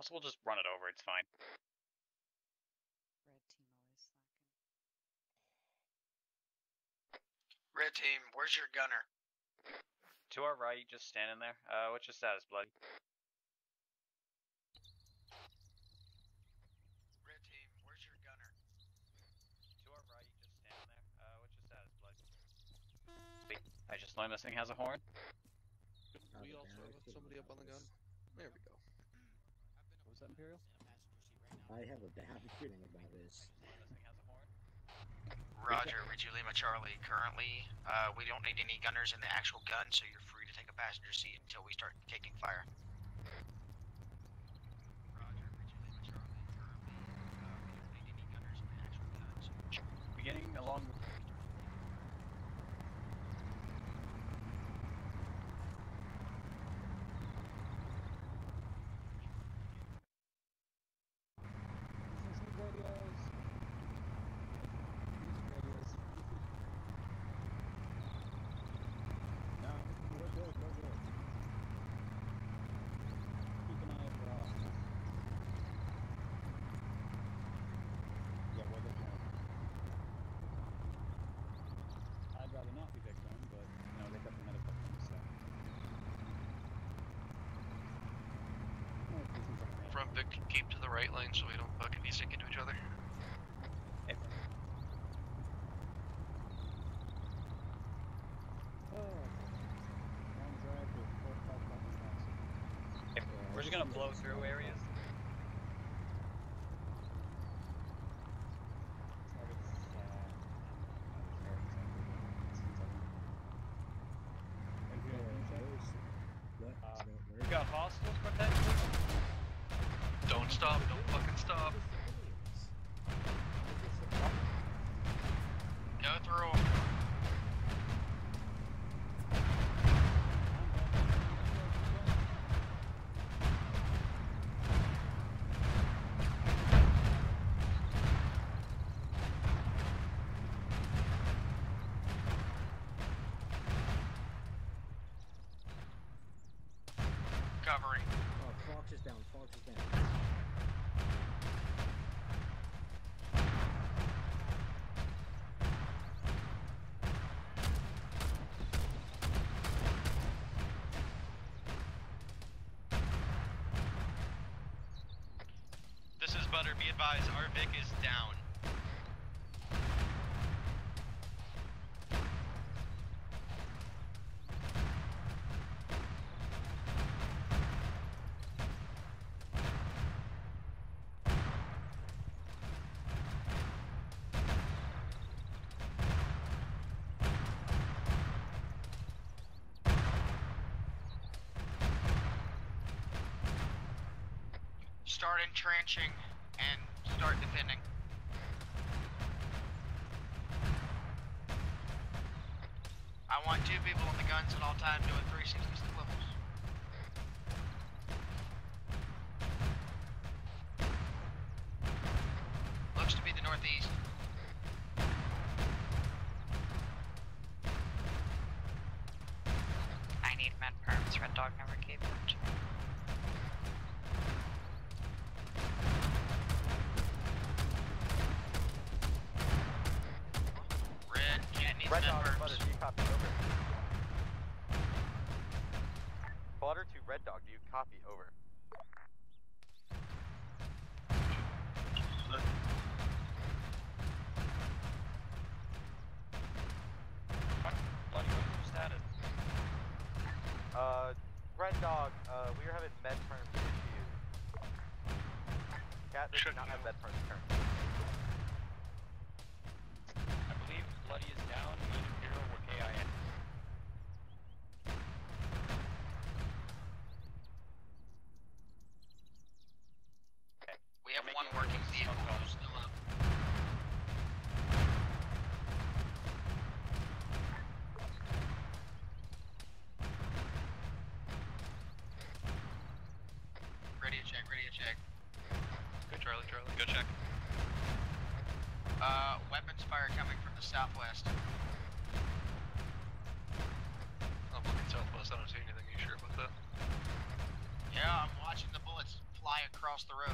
Also, we'll just run it over. It's fine. Red team always slacking. Red team, where's your gunner? To our right, just standing there. Uh, what's your status, bloody? Red team, where's your gunner? To our right, just standing there. Uh, what's your status, bloody? Wait, I just learned this thing has a horn. We also have somebody up on the gun. There we go. What was that, Imperial? I have a bad feeling about this. This thing has a horn. Roger, Richie Lima Charlie. Currently, uh, we don't need any gunners in the actual gun, so you're free to take a passenger seat until we start taking fire. Roger, Richie Lima Charlie. Currently, uh, we don't need any gunners in the actual gun, so Beginning along. No, we're good, we're good. Keep an eye out for us. Yeah, we're good now. I'd rather not be victim, but, you know, they got the medical thing, so. No, this is okay. Front Vic, keep to the right lane so we don't fucking be sink into each other. Oh, long drive with four or five fucking cars. We're just gonna blow through areas. Targets, uh, Thank you, What? Uh, So We where- got hostiles protected. Don't stop, don't fucking stop. go through 'em. Covering. Oh, Fox is down. Fox is down. This is Butter, be advised, our Vic is down. Start entrenching and start defending. I want two people on the guns at all times doing 360 levels. Southwest. Oh, I'm looking southwest, I don't see anything. You sure about that? Yeah, I'm watching the bullets fly across the road.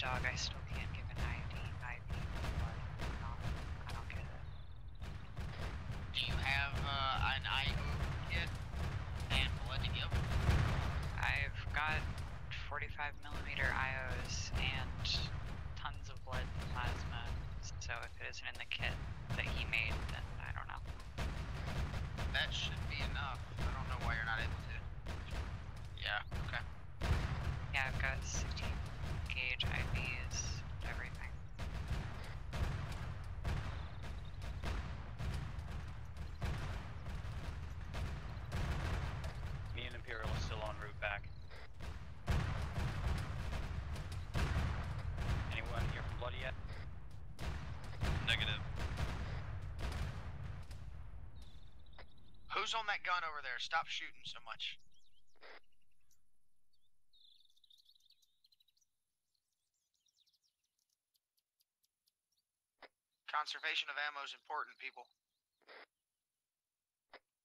Dog, I still can't give an ID. ID. blood. No, I don't get it. Do you have uh, an IO kit and blood to give? I've got 45 millimeter IOs and tons of blood and plasma. So if it isn't in the kit that he made, then I don't know. That should be enough. I don't know why you're not able to. Yeah, okay. Yeah, I've got 16 gauge IVs, everything. Me and Imperial is still en route back. Anyone here from Bloody yet? Negative. Who's on that gun over there? Stop shooting so much. Conservation of ammo is important, people.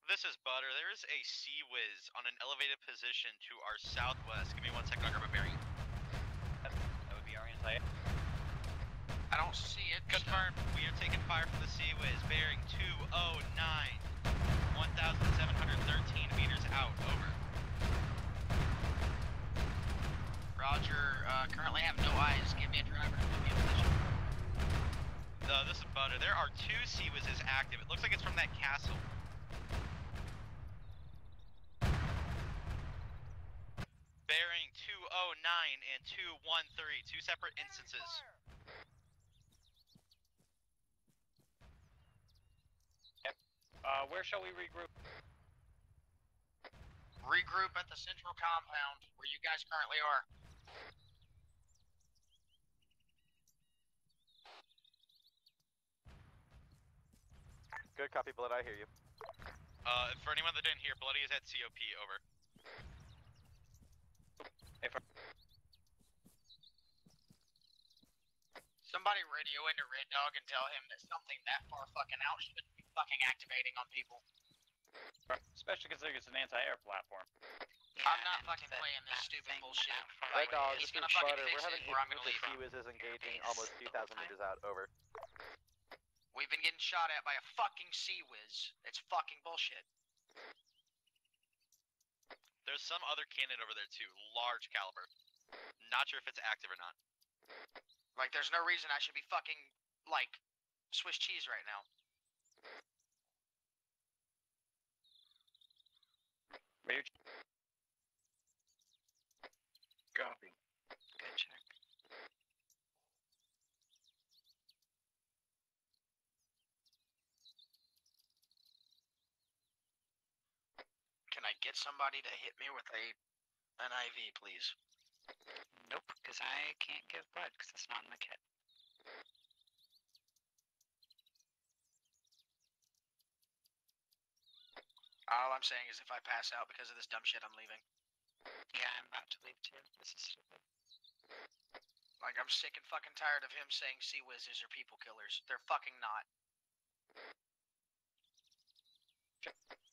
This is Butter. There is a Sea Whiz on an elevated position to our southwest. Give me one second, I'll grab a bearing. That would be our anti I don't see it. Confirmed. We are taking fire from the CIWS, bearing 209, 1,713 meters out. Over. Roger. Uh, currently have no eyes. Give me a driver. Give me a position. Uh, this is Butter. There are two Sea Whizzes active. It looks like it's from that castle. Bearing 209 and 213, two separate instances. Uh, where shall we regroup? Regroup at the central compound where you guys currently are. Good copy, Blood. I hear you. Uh, for anyone that didn't hear, Bloody is at COP. Over. Hey, for Somebody radio into Red Dog and tell him that something that far fucking out shouldn't be fucking activating on people. especially considering it's an anti-air platform. I'm not fucking playing this stupid bullshit. that far Red Dog, is he's this gonna fucking Butter. fix We're having it, or I'm gonna with leave. the CIWS is engaging almost 2,000 whole meters out. Over. We've been getting shot at by a fucking CIWS. It's fucking bullshit. There's some other cannon over there too, large caliber. Not sure if it's active or not. Like, there's no reason I should be fucking, like, Swiss cheese right now. Radio ch- Good check. Can I get somebody to hit me with a an IV, please? Nope, because I can't give blood because it's not in the kit. All I'm saying is if I pass out because of this dumb shit, I'm leaving. Yeah, I'm about to leave too. This is stupid. Like, I'm sick and fucking tired of him saying Sea Whizzes are people killers. They're fucking not.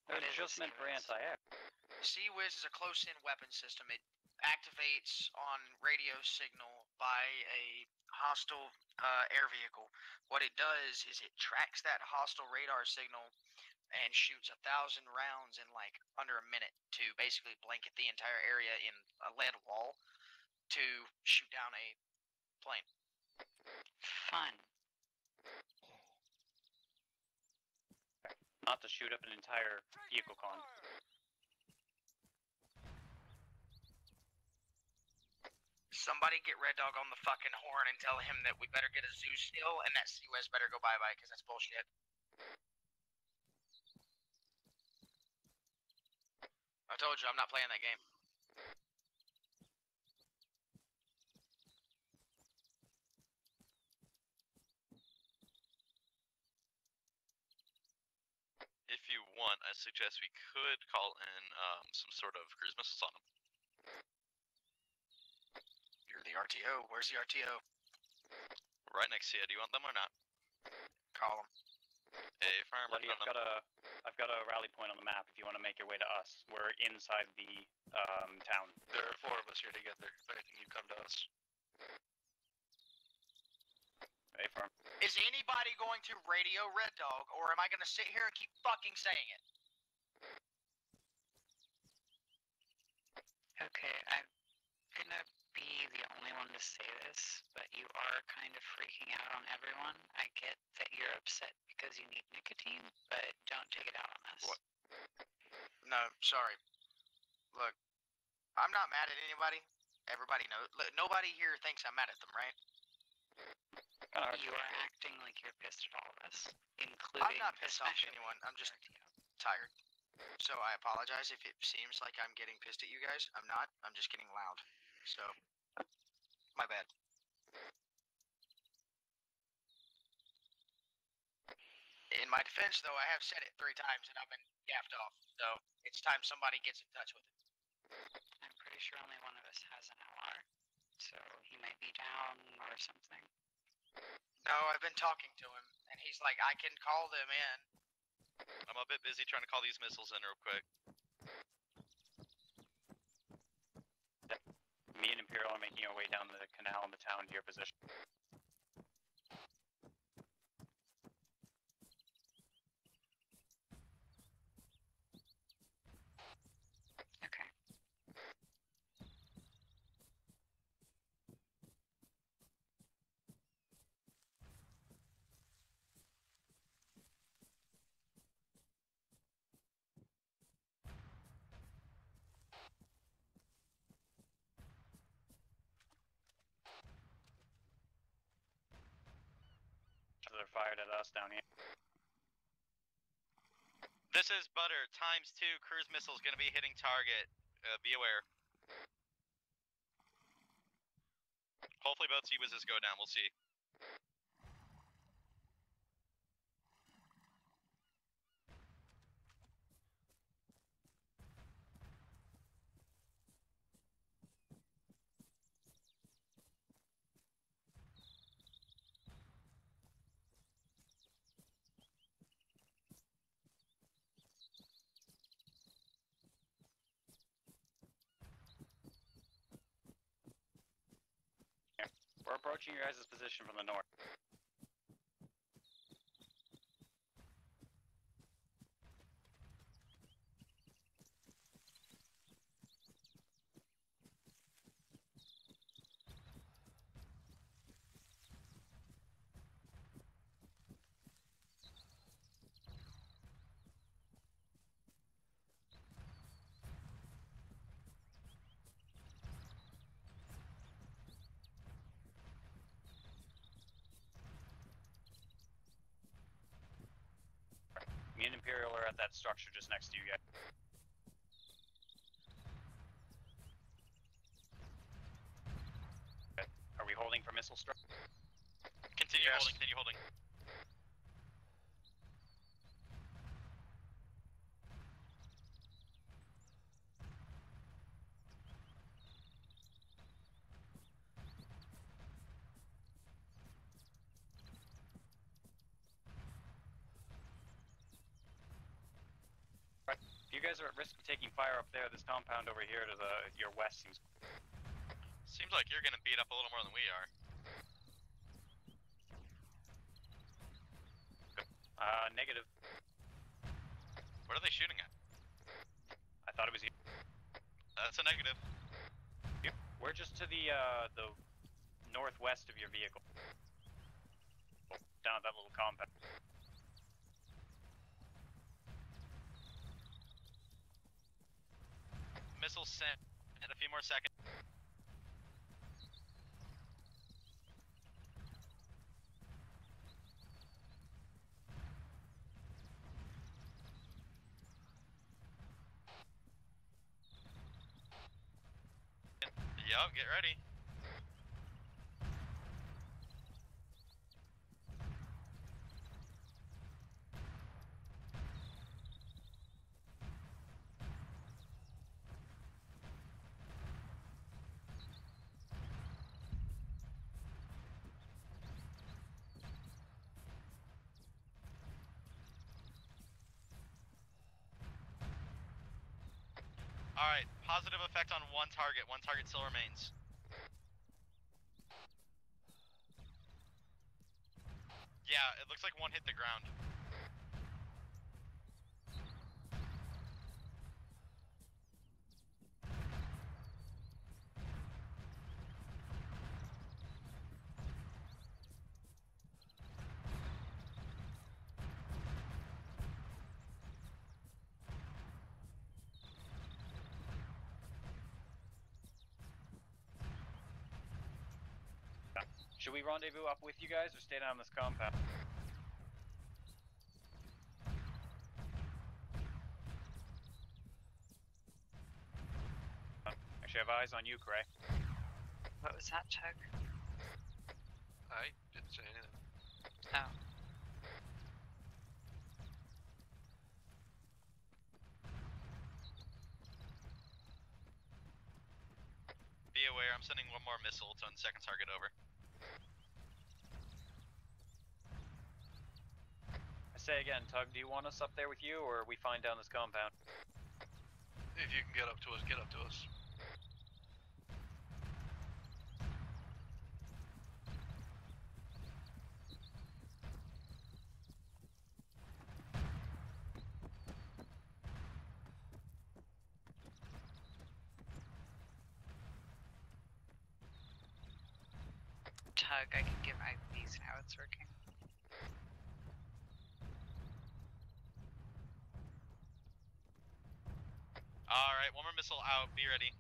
They're just meant for anti-air. CIWS is a close-in weapon system. It activates on radio signal by a hostile uh, air vehicle. What it does is it tracks that hostile radar signal and shoots a thousand rounds in like under a minute to basically blanket the entire area in a lead wall to shoot down a plane. Fun. Not to shoot up an entire vehicle con. somebody get Red Dog on the fucking horn and tell him that we better get a zoo still and that CIWS better go bye bye because that's bullshit. I told you, I'm not playing that game. If you want, I suggest we could call in um, some sort of cruise missiles on them. You're the RTO. Where's the RTO? Right next to you. Do you want them or not? Call them. Hey, farm Bloody, I've on them. got a, I've got a rally point on the map. If you want to make your way to us, we're inside the um, town. There are four of us here together. If anything, you come to us. Hey, farm. Is anybody going to radio Red Dog, or am I going to sit here and keep fucking saying it? Okay, I'm gonna be the only one to say this, but you are kind of freaking out on everyone. I get that you're upset because you need nicotine, but don't take it out on us. What? No, sorry. Look, I'm not mad at anybody. Everybody knows. Look, nobody here thinks I'm mad at them, right? Kind of hard. You are acting like you're pissed at all of us, including. I'm not pissed off at anyone. I'm just tired. So I apologize if it seems like I'm getting pissed at you guys. I'm not. I'm just getting loud. So, my bad. In my defense, though, I have said it three times and I've been gaffed off. So it's time somebody gets in touch with it. I'm pretty sure only one of us has an LR, so he might be down or something. No, I've been talking to him, and he's like, I can call them in. I'm a bit busy trying to call these missiles in real quick. Me and Imperial are making our way down the canal in the town to your position. Okay. They're fired at us down here. This is Butter times two cruise missiles gonna be hitting target. Uh, be aware. Hopefully both Seawizes go down. We'll see. We're approaching your guys' position from the north. Me and Imperial are at that structure just next to you guys. Are we holding for missile strike? Continue Yes. holding. Continue holding. If you guys are at risk of taking fire up there, this compound over here to the your west seems Seems like you're gonna beat up a little more than we are. uh negative. What are they shooting at? I thought it was you. That's a negative. We're just to the uh the northwest of your vehicle. Down at that little compound. Missile sent in a few more seconds. Yup, get ready. Alright, positive effect on one target. One target still remains. Yeah, it looks like one hit the ground. Should we rendezvous up with you guys or stay down this compound? Actually, I have eyes on you, Cray. What was that, Chuck? I didn't say anything. Oh. Be aware, I'm sending one more missile to second target over. Say again, Tug, do you want us up there with you, or we find down this compound? If you can get up to us, get up to us. Tug, I can give IPs how it's working. Alright, one more missile out. Be ready.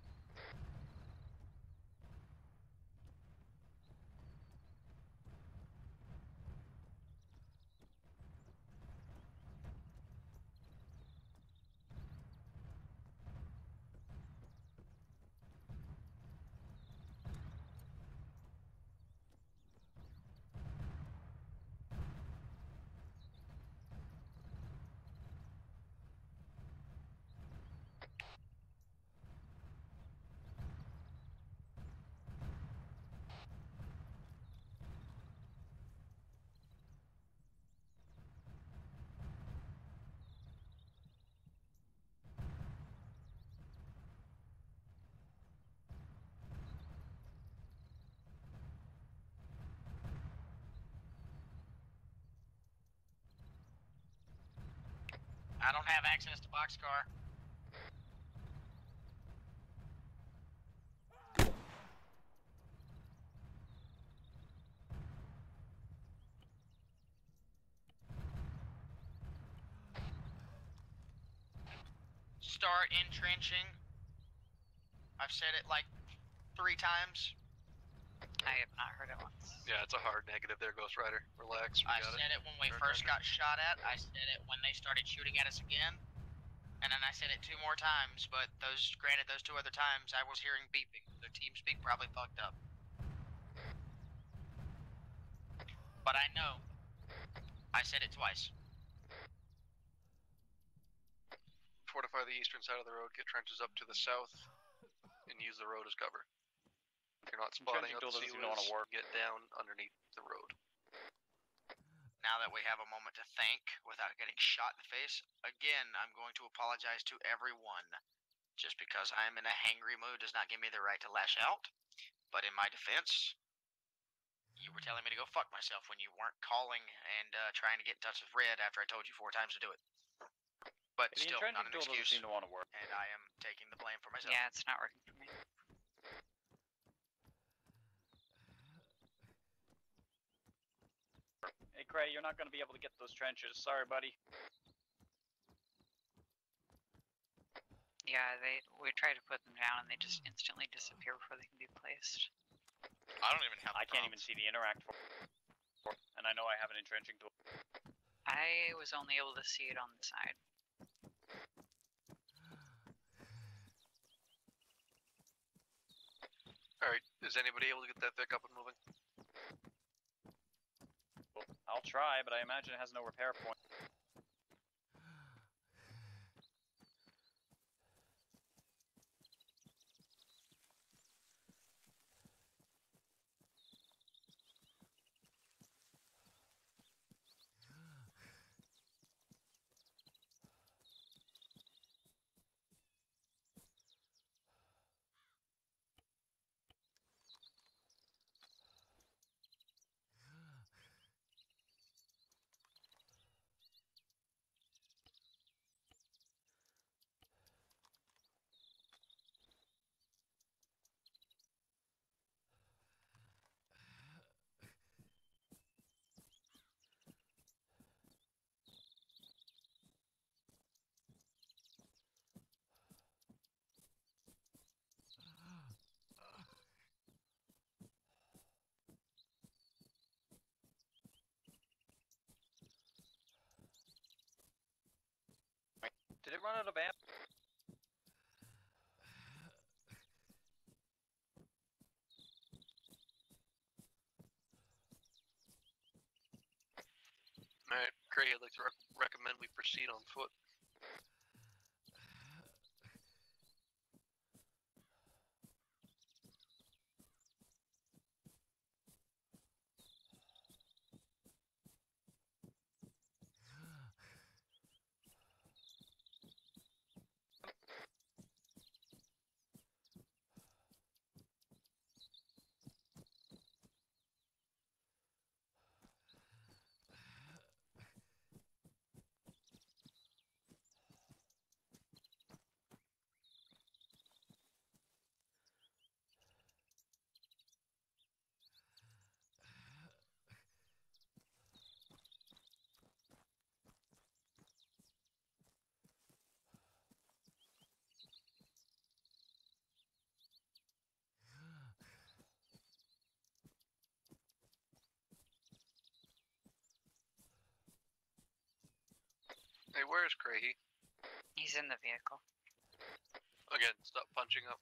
Don't have access to boxcar. Start entrenching. I've said it like three times. I have not heard it once. Yeah, it's a hard negative there, Ghost Rider. Relax, I said it. when we first got shot at. I said it when they started shooting at us again. And then I said it two more times, but those granted those two other times I was hearing beeping. So TeamSpeak probably fucked up. But I know. I said it twice. Fortify the eastern side of the road, get trenches up to the south, and use the road as cover. If you're not spotting Entrenching out tool the doesn't seem wanna seaways, work. get down underneath the road. Now that we have a moment to think without getting shot in the face, again, I'm going to apologize to everyone. Just because I am in a hangry mood does not give me the right to lash out. But in my defense, you were telling me to go fuck myself when you weren't calling and uh, trying to get in touch with Red after I told you four times to do it. But The still, not entrenching an tool doesn't excuse. seem to want to work. And I am taking the blame for myself. Yeah, it's not working for me. Hey, Cray, you're not going to be able to get those trenches. Sorry, buddy. Yeah, they we try to put them down and they just instantly disappear before they can be placed. I don't even have I can't even see the interact for, for and I know I have an entrenching tool. I was only able to see it on the side. Alright, is anybody able to get that Vic up and moving? I'll try, but I imagine it has no repair point. Did it run out of ammo? Alright, Craig, I'd like to rec- recommend we proceed on foot. Hey, where's Crahy? He's in the vehicle. Again, stop punching up.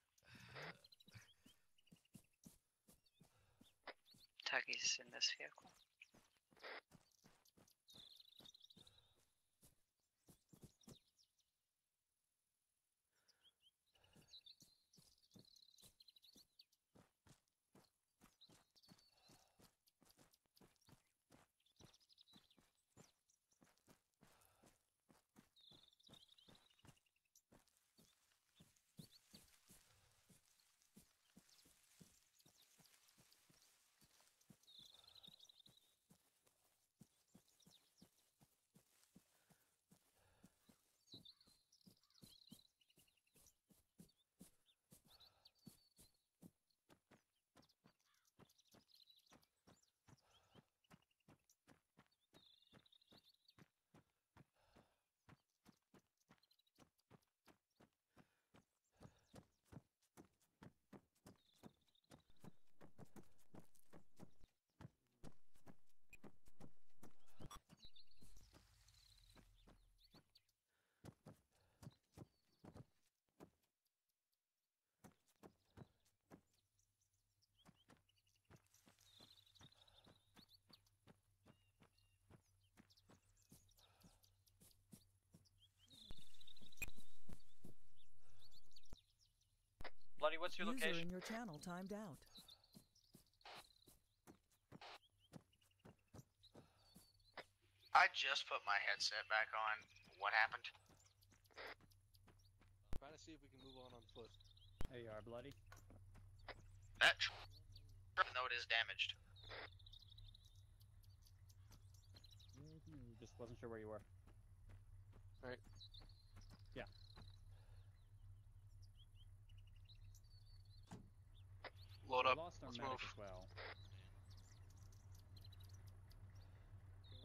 Tuggy's in this vehicle. Bloody, what's your User location? in your channel timed out. I just put my headset back on. What happened? Trying to see if we can move on on foot. There you are, bloody. That tr- even though it is damaged. Mhm, Just wasn't sure where you were. Right. Yeah. Load we up. lost our Let's medic move. as well.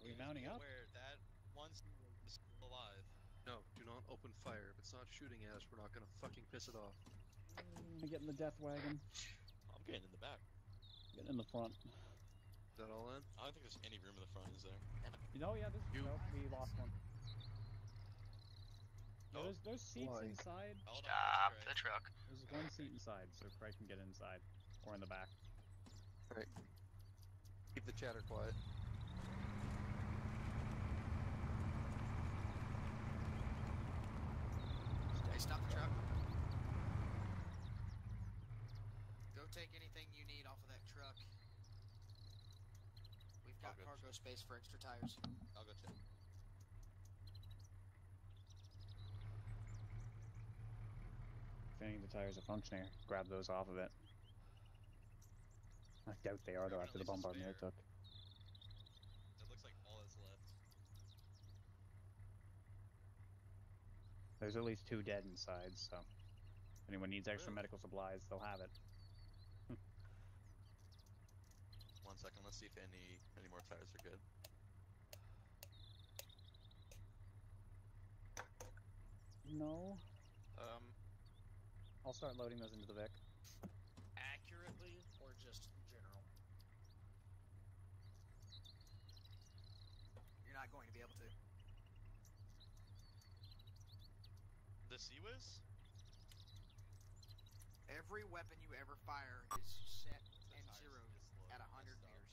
Are we mounting up? Where that one's still alive. No, do not open fire. If it's not shooting at us, we're not gonna fucking piss it off. Mm, Get in the death wagon. I'm getting in the back. Getting in the front. Is that all in? I don't think there's any room in the front, is there? You know, yeah, this You- nope, we lost one. Yeah, Oh. there's, there's seats Why? inside. Stop the truck. There's one seat inside, so Craig can get inside. Or in the back. Keep the chatter quiet. Hey, stop the truck. Go take anything you need off of that truck. We've got Okay. cargo space for extra tires. I'll go check. If any of the tires are functioning, grab those off of it. I doubt they are though after the bombardment spare. took. That looks like all that's left. There's at least two dead inside, so if anyone needs extra Really? medical supplies, they'll have it. One second, let's see if any any more tires are good. No. Um, I'll start loading those into the Vic. Accurately or just general? You're not going to be able to. The CIWS? Every weapon you ever fire is set and zeroed at 100 meters.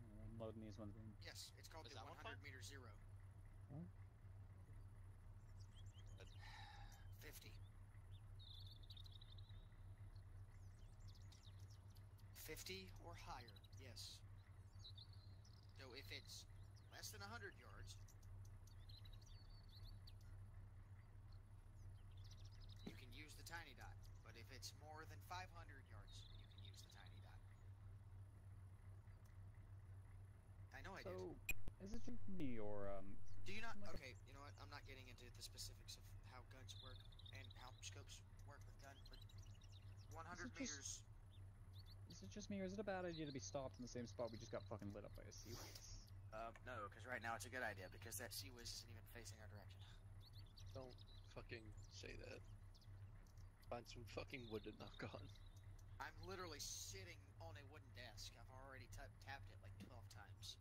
Uh, I'm loading these ones in. Yes, it's called Is the that one 100 fine? meter zero. Huh? 50. 50 or higher, yes. So if it's less than 100 yards, you can use the tiny dot. But if it's more than 500 yards, you can use the tiny dot. I know I did. So, is it just me or um? Do you not? like a- Okay, you know what? I'm not getting into the specifics of how guns work and how scopes work with gun, but 100 Is it just- meters. Is it just me or is it a bad idea to be stopped in the same spot we just got fucking lit up by a CIWS? Uh, no, because right now it's a good idea because that CIWS isn't even facing our direction. Don't fucking say that. Find some fucking wood to knock on. I'm literally sitting on a wooden desk. I've already ta tapped it like 12 times.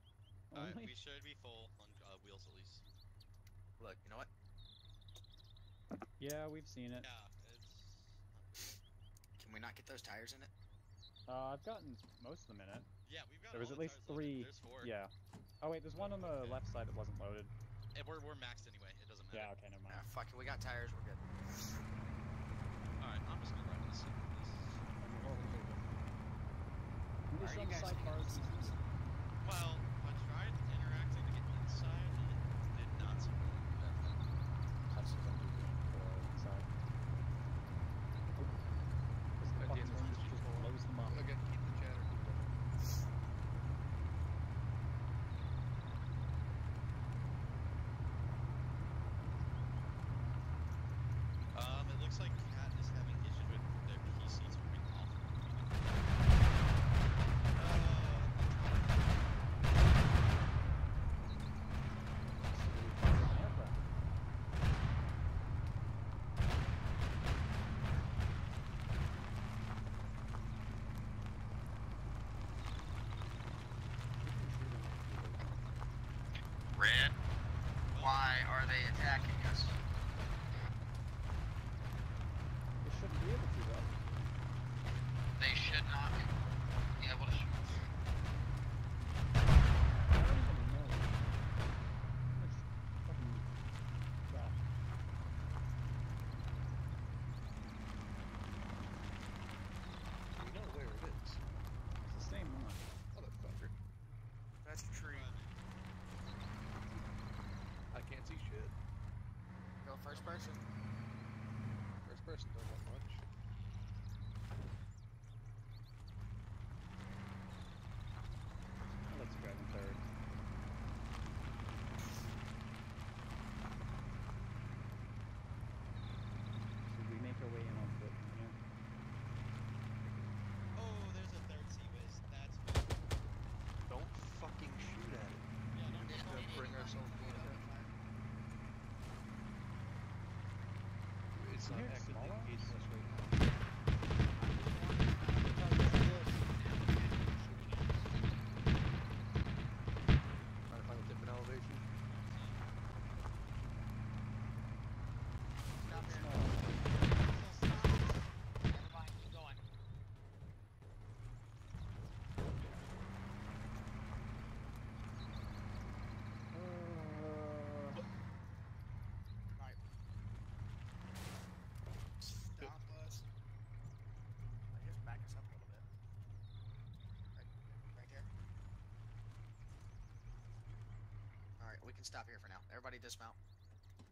Alright, we should be full on uh, wheels at least. Look, you know what? Yeah, we've seen it. Yeah, it's. Can we not get those tires in it? Uh, I've gotten most of them in it. Yeah, we've got. There was all at the least tires loaded. three. There's four. Yeah. Oh wait, there's one on the Okay. left side that wasn't loaded. And we're we're maxed anyway. It doesn't matter. Yeah. Okay, never mind. Ah, fuck it. We got tires. We're good. Alright, I'm just gonna ride this. this. Can Are we show you guys sidecars? thinking Well, I tried interacting to get inside and it did not seem to do that thing. That's what I'm doing for inside. Oop. This Idea fucking is range just just hold- blows them up. Again, keep the chatter. Um, it looks like Cat is having issues with their PC turning off. Red. Why are they attacking us? They shouldn't be able to though. They should not be able to shoot. I don't even know. How much fucking crap. We know where it is. It's the same one. Motherfucker. That's a tree. I can't see shit. Go first person. First person want much. Let's grab him third. Should we make our way in on foot from here? Oh, there's a third CIWS. That's Don't fucking shoot at it. yeah, don't Just don't- to bring ourselves more down. It's not actively smaller engaging us right now. Trying to find a different elevation. Stop there. Small. Never mind. Keep going. Uh, Right. Stop us. I guess back us up a little bit. Right, right there. All right, we can stop here for now. Everybody dismount.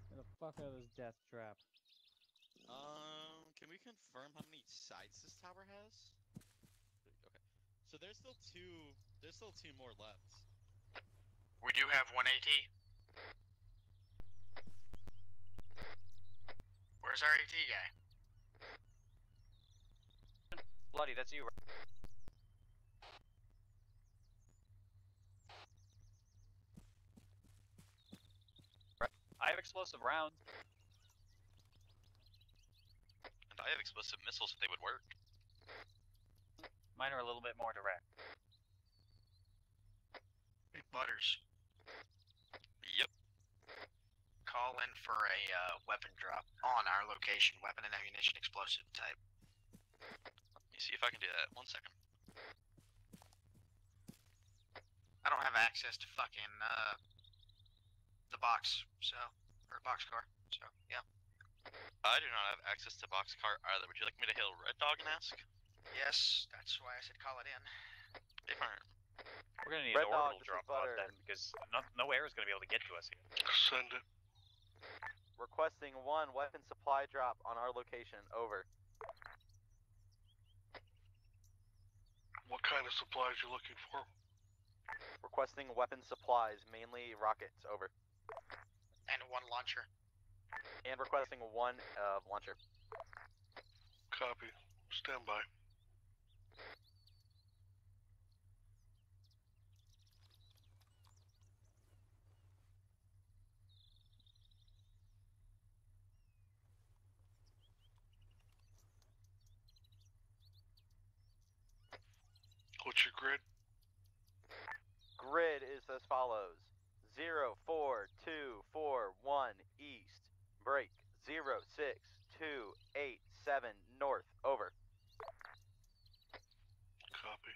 get the fuck out of this death trap. Um, can we confirm how many sides this tower has? Okay. So there's still two. There's still two more left. We do have one AT. Where's our AT guy? Bloody, that's you. right? Right. I have explosive rounds. And I have explosive missiles if they would work. Mine are a little bit more direct. Hey, Butters. Yep. call in for a uh, weapon drop on our location, weapon and ammunition explosive type. Let me see if I can do that. One second. I don't have access to fucking uh, the box, so or boxcar. So yeah. I do not have access to boxcar either. Would you like me to hail Red Dog and ask? Yes, that's why I said call it in. Affirm. We're gonna need Red an Dog, orbital this drop pod then, because no, no air is gonna be able to get to us here. Send it. Requesting one weapon supply drop on our location. Over. What kind of supplies you looking for? Requesting weapon supplies, mainly rockets. Over. And one launcher. And requesting one uh, launcher. Copy. Stand by. What's your grid? Grid is as follows: zero four two four one east. Break zero six two eight seven north. Over. Copy.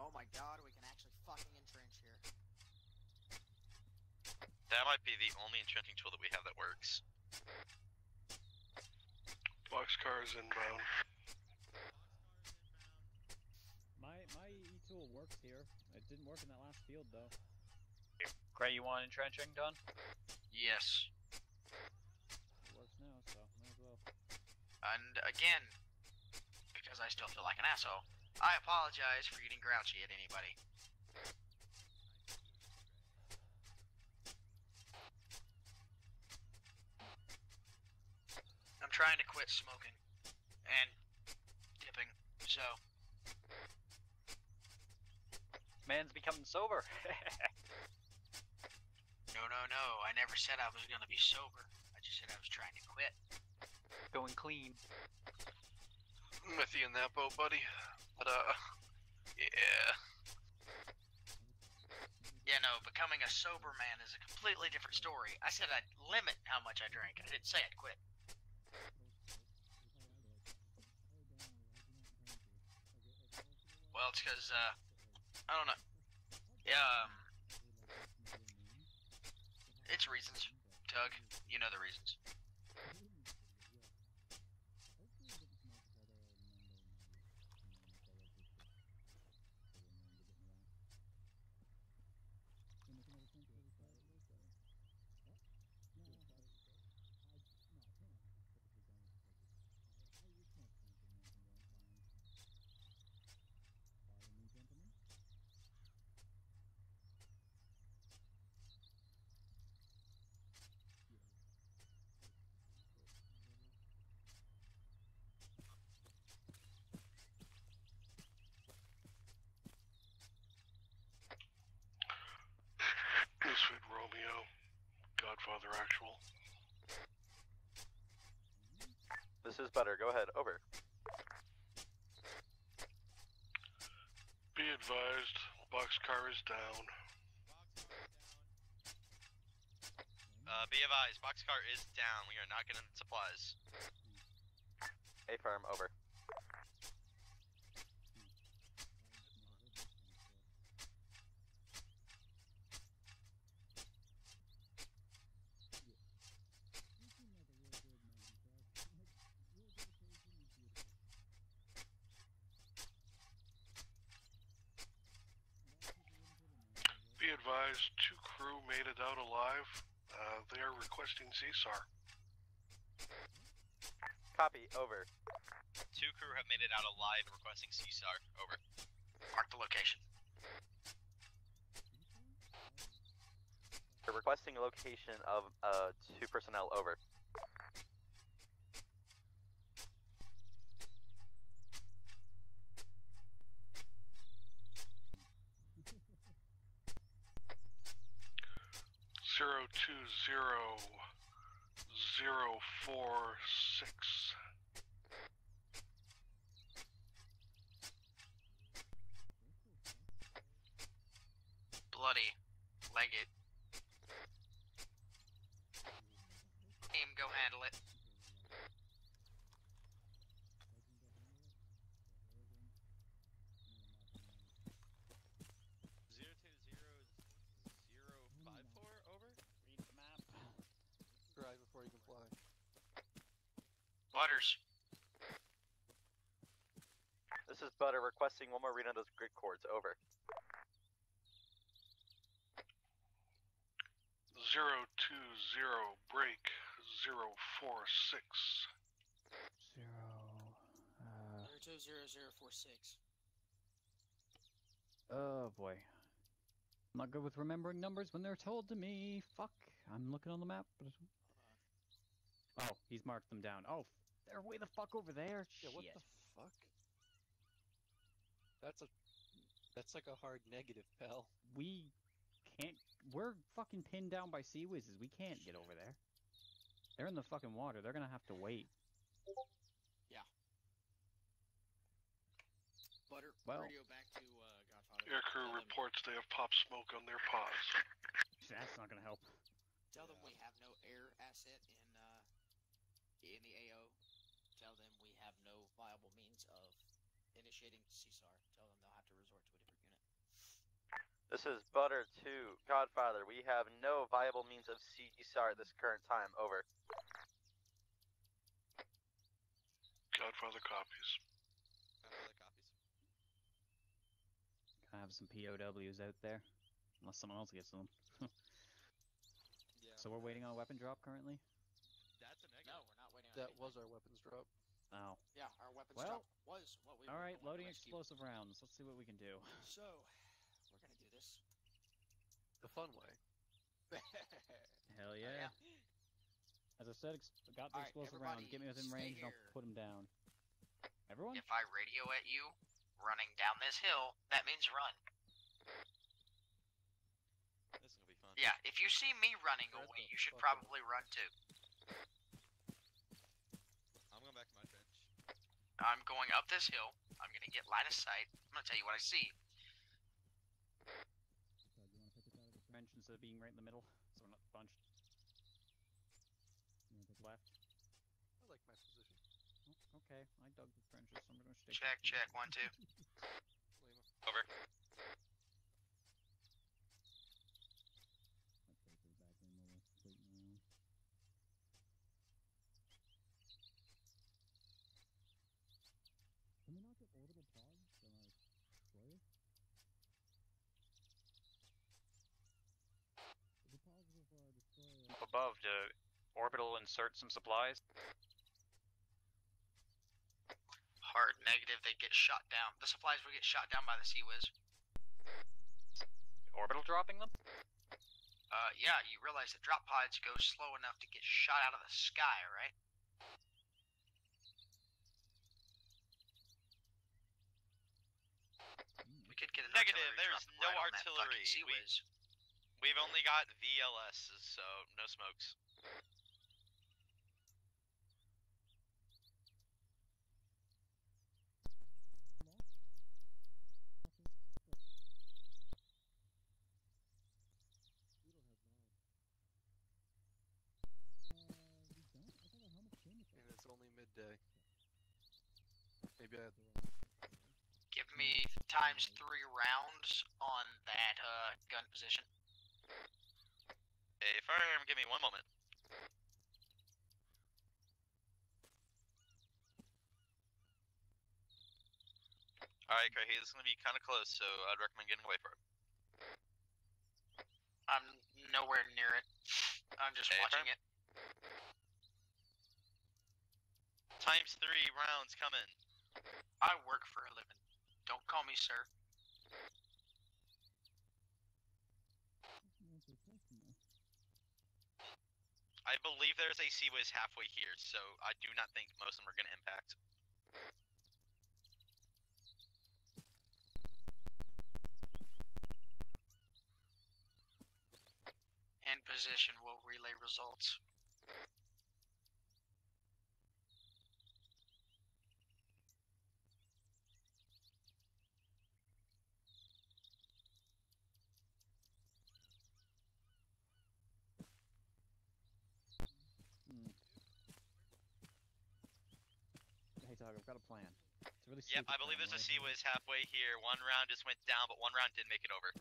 Oh my god, we can actually fucking entrench here. That might be the only entrenching tool that we have that works. Boxcar is inbound. My my E tool works here. It didn't work in that last field though. Gray, you want entrenching done? Yes. It works now, so might as well. And again, because I still feel like an asshole, I apologize for getting grouchy at anybody. Trying to quit smoking and dipping, so Man's becoming sober. no, no, no. I never said I was gonna be sober. I just said I was trying to quit. Going clean. I'm with you in that boat, buddy. But, uh, yeah. Yeah, no, becoming a sober man is a completely different story. I said I'd limit how much I drank. I didn't say I'd quit. Well, it's because, uh, I don't know. Yeah, um, it's reasons, Tug. You know the reasons. Misfit Romeo. Godfather Actual. This is better. Go ahead. Over. Be advised, boxcar is down. Uh, be advised, boxcar is down. We are not getting supplies. Affirm. Over. Be advised, two crew made it out alive. Uh, they are requesting CSAR. Copy. Over. Two crew have made it out alive and requesting CSAR. Over. Mark the location. They're requesting location of uh two personnel. Over. two zero zero four six. Bloody. Leg it. Team, go handle it. Zero two zero zero five four over. Read the map. Drive before you can fly. Butters. This is Butter requesting one more read on those grid cords. Over. Zero two zero break zero four six. Zero. Uh, Zero two zero zero four six. oh boy. I'm not good with remembering numbers when they're told to me. Fuck. I'm looking on the map. But. Oh, he's marked them down. Oh, they're way the fuck over there. Yeah, what Shit. the fuck? That's a that's like a hard negative, pal. We can't. We're fucking pinned down by sea whizzes. We can't get over there. They're in the fucking water. They're gonna have to wait. Yeah. Butter. Well- Radio back to uh, Godfather. Air crew reports they have popped smoke on their pods. That's not gonna help. Tell them we have no air asset in uh, in the AO. Tell them we have no viable means of initiating CSAR. Tell them they'll have to resort to a different unit. This is Butter 2. Godfather. We have no viable means of CSAR at this current time. Over. Godfather copies. Godfather copies. Gonna have some POWs out there, unless someone else gets them. Yeah. so we're waiting on a weapon drop currently. That's a negative. No, we're not waiting on That anything. was our weapons drop. Oh. Yeah, our weapons Well, drop was what we All were right, going to loading rescue. explosive rounds. Let's see what we can do. So, we're gonna do this. The fun way. Hell Oh, yeah! As I said, ex- got the All right, explosive rounds. everybody Get me within stay range, and. I'll put him down. Everyone? If I radio at you, running down this hill, that means run. This is gonna be fun. Yeah, if you see me running away, you should probably run too. I'm going back to my trench. I'm going up this hill. I'm gonna get line of sight. I'm gonna tell you what I see. So do you want to pick out of the trench of being right in the middle, so we're not bunched? You want to pick left? I like my position. Oh, okay, I dug the trenches, so I'm gonna stay. Check, check, one, two. Over. Can we not get orbital pods on our destroyer? Is it possible for our destroyer? Up above to orbital insert some supplies. Hard negative, they get shot down. The supplies will get shot down by the CIWS. Orbital dropping them? Uh, yeah, you realize that drop pods go slow enough to get shot out of the sky, right? We could get an Negative, artillery there's drop no right on that fucking artillery. Sea We- Whiz. We've only got VLSs, so no smokes. And it's only midday. Maybe I had the Give me times three rounds on that uh, gun position. A firm, give me one moment. Alright, Craig, this is gonna be kinda close, so I'd recommend getting away from it. I'm nowhere near it. I'm just Okay, watching it. Times three rounds coming. I work for a living. Don't call me sir. I believe there's a Sea halfway here, so I do not think most of them are gonna impact. In position, we'll relay results. Hmm. Hey, Tug, I've got a plan. It's a really Yep, I believe there's a right? CIWS halfway here. One round just went down, but one round didn't make it over.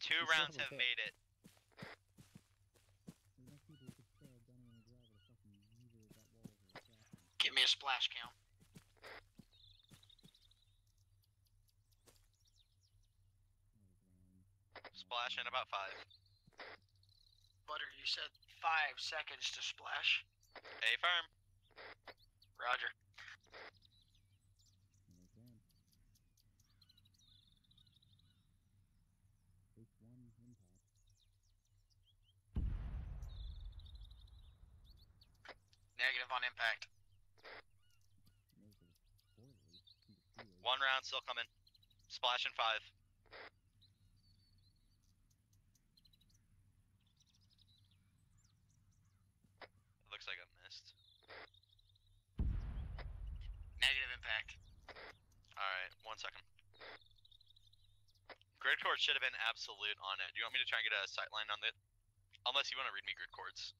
Two You rounds haven't have hit. made it. Give me a splash count. Splash in about five. Butter, you said five seconds to splash. A firm. Roger. Negative on impact. One round still coming. Splash in five. It looks like I missed. Negative impact. Alright, one second. Grid cord should have been absolute on it. Do you want me to try and get a sight line on it? Unless you want to read me grid cords.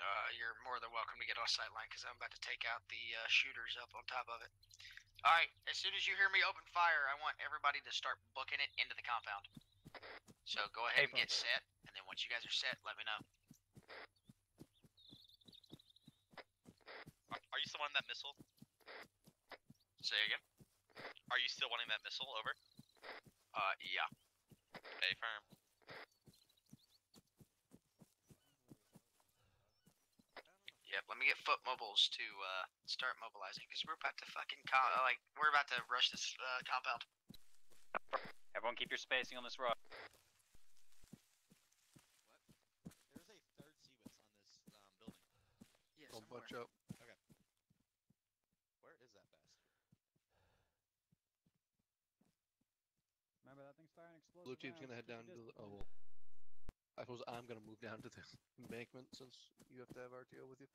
Uh, you're more than welcome to get on sight line because I'm about to take out the uh, shooters up on top of it. All right, as soon as you hear me open fire, I want everybody to start booking it into the compound. So go ahead and get set, and then once you guys are set, let me know. Are, are you still wanting that missile? Say again. Are you still wanting that missile? Over. Uh, yeah. A firm. Yep. Let me get foot mobiles to uh start mobilizing because we're about to fucking co- like we're about to rush this uh, compound. Everyone keep your spacing on this road. There's a third CIWS on this um, building. Yeah, Don't bunch up. Okay. Where is that bastard? Remember that explosive Blue team's gonna head down to the. Oh well. I suppose I'm gonna move down to the embankment since you have to have RTO with you.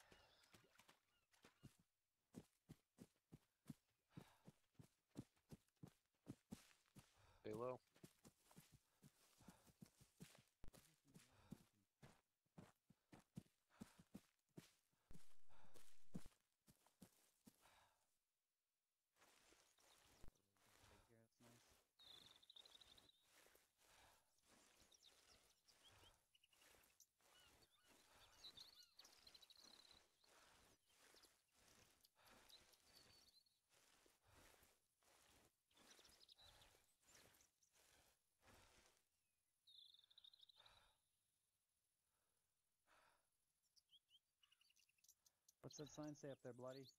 Stay low. What's that sign say up there, bloody? Is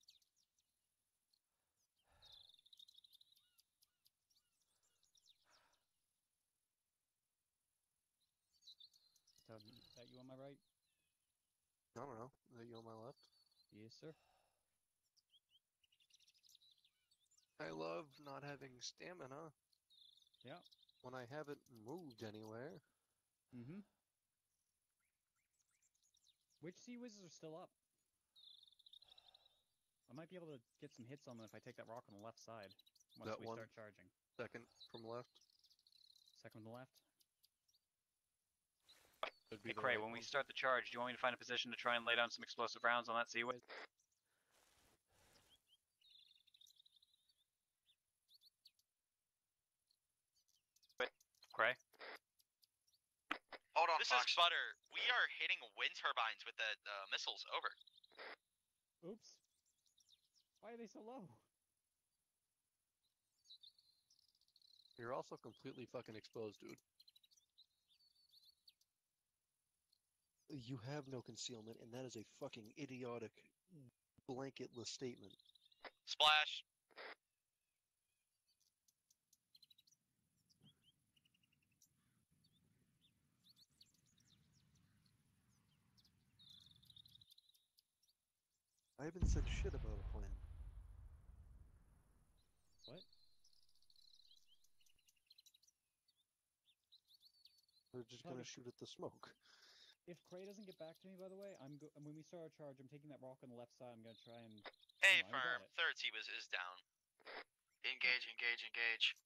that you on my right? I don't know. Are you on my left? Yes, sir. I love not having stamina. Yeah. When I haven't moved anywhere. Mm-hmm. Which sea whizzes are still up? I might be able to get some hits on them if I take that rock on the left side once That we one? start charging. Second from left. Second from the left. Should be Hey, the Cray, right when we start the charge, do you want me to find a position to try and lay down some explosive rounds on that CIWS? Cray? Hold on, This Fox. is butter. We are hitting wind turbines with the uh, missiles. Over. Oops. Why are they so low? You're also completely fucking exposed, dude. You have no concealment, and that is a fucking idiotic, blanketless statement. Splash. I haven't said shit about a plan. What? They're just gonna shoot at the smoke. If Cray doesn't get back to me, by the way, I'm go- when we start our charge, I'm taking that rock on the left side. I'm gonna try and. Hey, Oh, firm. Third T was is down. Engage, engage, engage.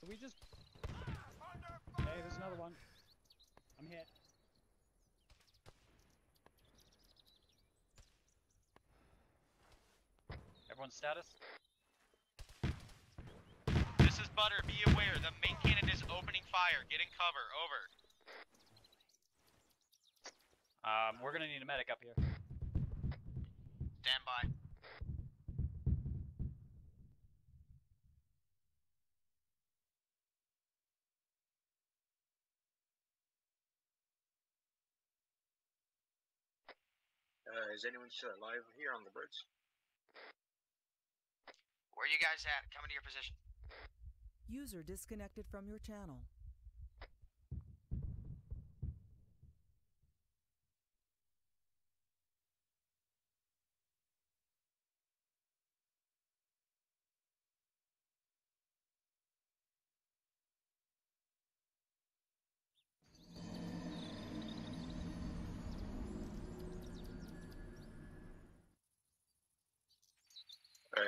So we just. Hey, there's another one. I'm hit. Everyone's status? This is Butter. Be aware. The main cannon is opening fire. Get in cover. Over. Um, we're gonna need a medic up here. Stand by. Uh, is anyone still alive here on the bridge? Where you guys at? Coming to your position. User disconnected from your channel.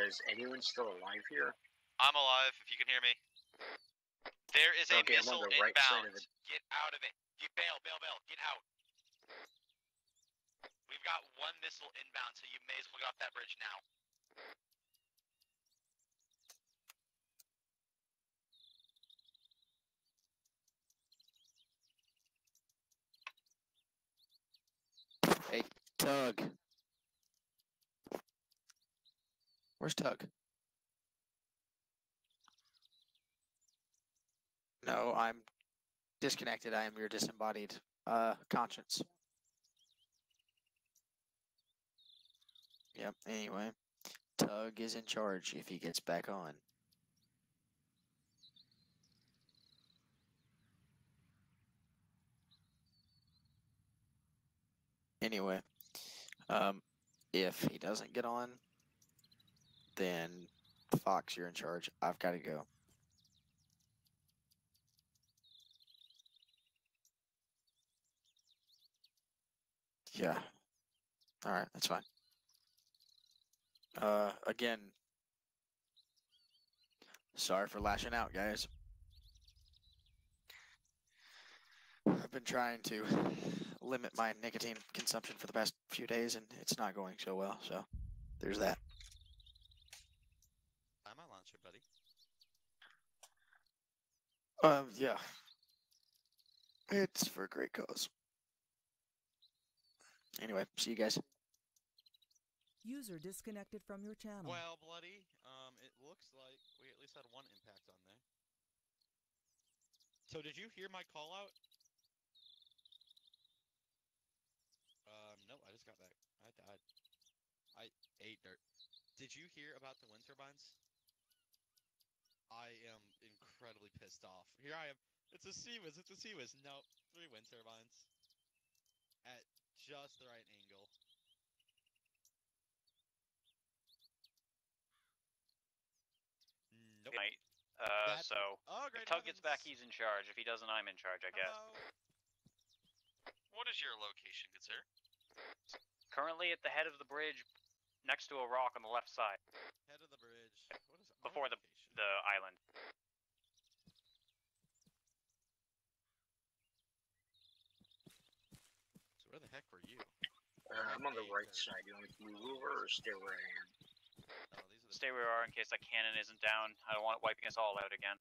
Is anyone still alive here? I'm alive. If you can hear me. There is a Okay, missile the right side inbound. of it. Get out of it. Get bail, bail, bail. Get out. We've got one missile inbound, so you may as well get off that bridge now. Hey, Tug. Where's Tug? No, I'm disconnected. I am your disembodied uh conscience. Yep, anyway. Tug is in charge if he gets back on. Anyway, um, if he doesn't get on, then Fox, you're in charge. I've got to go. Yeah. All right, that's fine. Uh, again, sorry for lashing out, guys. I've been trying to limit my nicotine consumption for the past few days, and it's not going so well. So, there's that. Buy my launcher, buddy. Um, yeah. It's for a great cause. Anyway, see you guys. User disconnected from your channel. Well, bloody. Um, it looks like we at least had one impact on there. So did you hear my call out? Um, no, I just got back. I died. I ate dirt. Did you hear about the wind turbines? I am incredibly pissed off. Here I am. It's a CIWS. It's a CIWS. No, three wind turbines. At just the right angle. Nope. Uh, so Oh, if Tug gets back, he's in charge. If he doesn't, I'm in charge, I guess. What is your location, good sir? Currently at the head of the bridge, next to a rock on the left side, Head of the bridge. What is before the the island. The heck were you? Uh, I'm on the right side. You want me to move over or stay where I am? Oh, these are the Stay where you are in case that cannon isn't down. I don't want it wiping us all out again.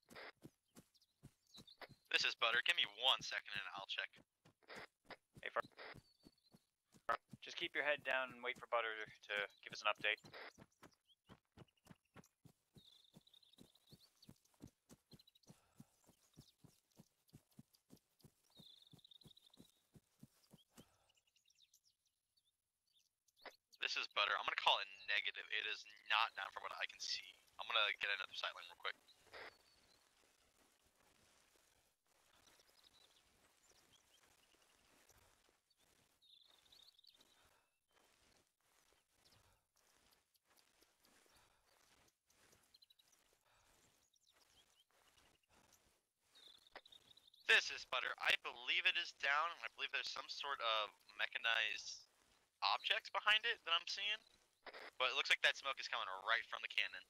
This is Butter. Give me one second and I'll check. Hey, Fur. Just keep your head down and wait for Butter to give us an update. this is better. I'm gonna call it negative. It is not down from what I can see. I'm gonna get another sightline real quick. This is butter. I believe it is down. I believe there's some sort of mechanized objects behind it that I'm seeing. But it looks like that smoke is coming right from the cannon.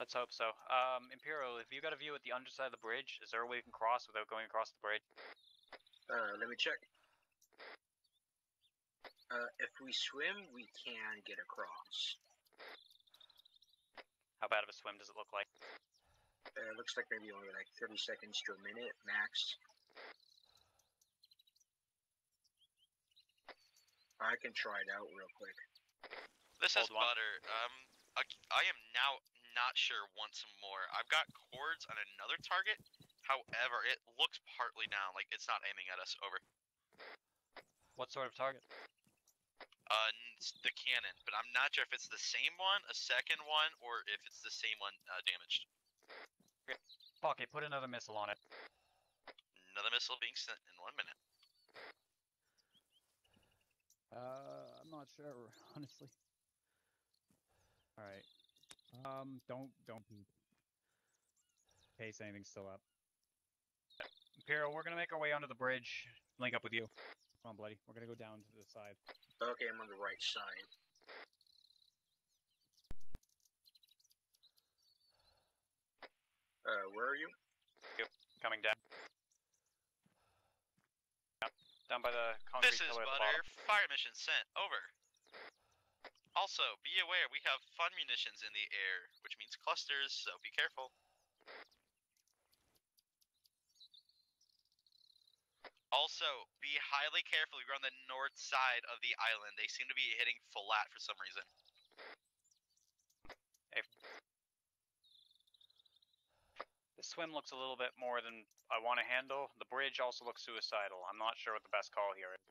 Let's hope so. Um, Imperial, have you got a view at the underside of the bridge? Is there a way we can cross without going across the bridge? Uh, let me check. Uh, if we swim, we can get across. How bad of a swim does it look like? Uh, it looks like maybe only like 30 seconds to a minute max. I can try it out real quick. This is Hold on. butter. Um, I, I am now not sure once more. I've got cords on another target. However, it looks partly down, like it's not aiming at us. Over. What sort of target? Uh, the cannon, but I'm not sure if it's the same one, a second one, or if it's the same one uh, damaged. Fuck it, put another missile on it. Another missile being sent in one minute. Uh, I'm not sure, honestly. All right. Um, don't don't peek. In case anything's still up. Imperial, we're gonna make our way onto the bridge. Link up with you. Come on, bloody. We're gonna go down to the side. Okay, I'm on the right side. Uh, where are you? Coming down. Yep, Down by the concrete This is butter. Fire mission sent. Over. Also, be aware we have fun munitions in the air, which means clusters, so be careful. Also, be highly careful. You're on the north side of the island. They seem to be hitting flat for some reason. Swim looks a little bit more than I want to handle. The bridge also looks suicidal. I'm not sure what the best call here is.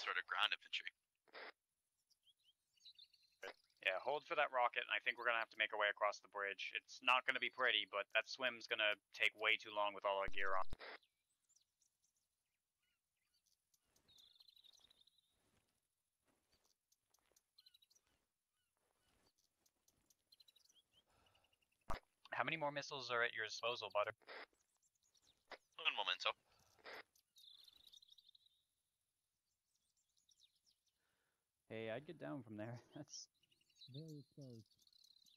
Sort of ground infantry. Yeah, hold for that rocket, and I think we're gonna have to make our way across the bridge. It's not gonna be pretty, but that swim's gonna take way too long with all our gear on. Many more missiles are at your disposal, Butter? Un momento. Hey, I'd get down from there. That's very close.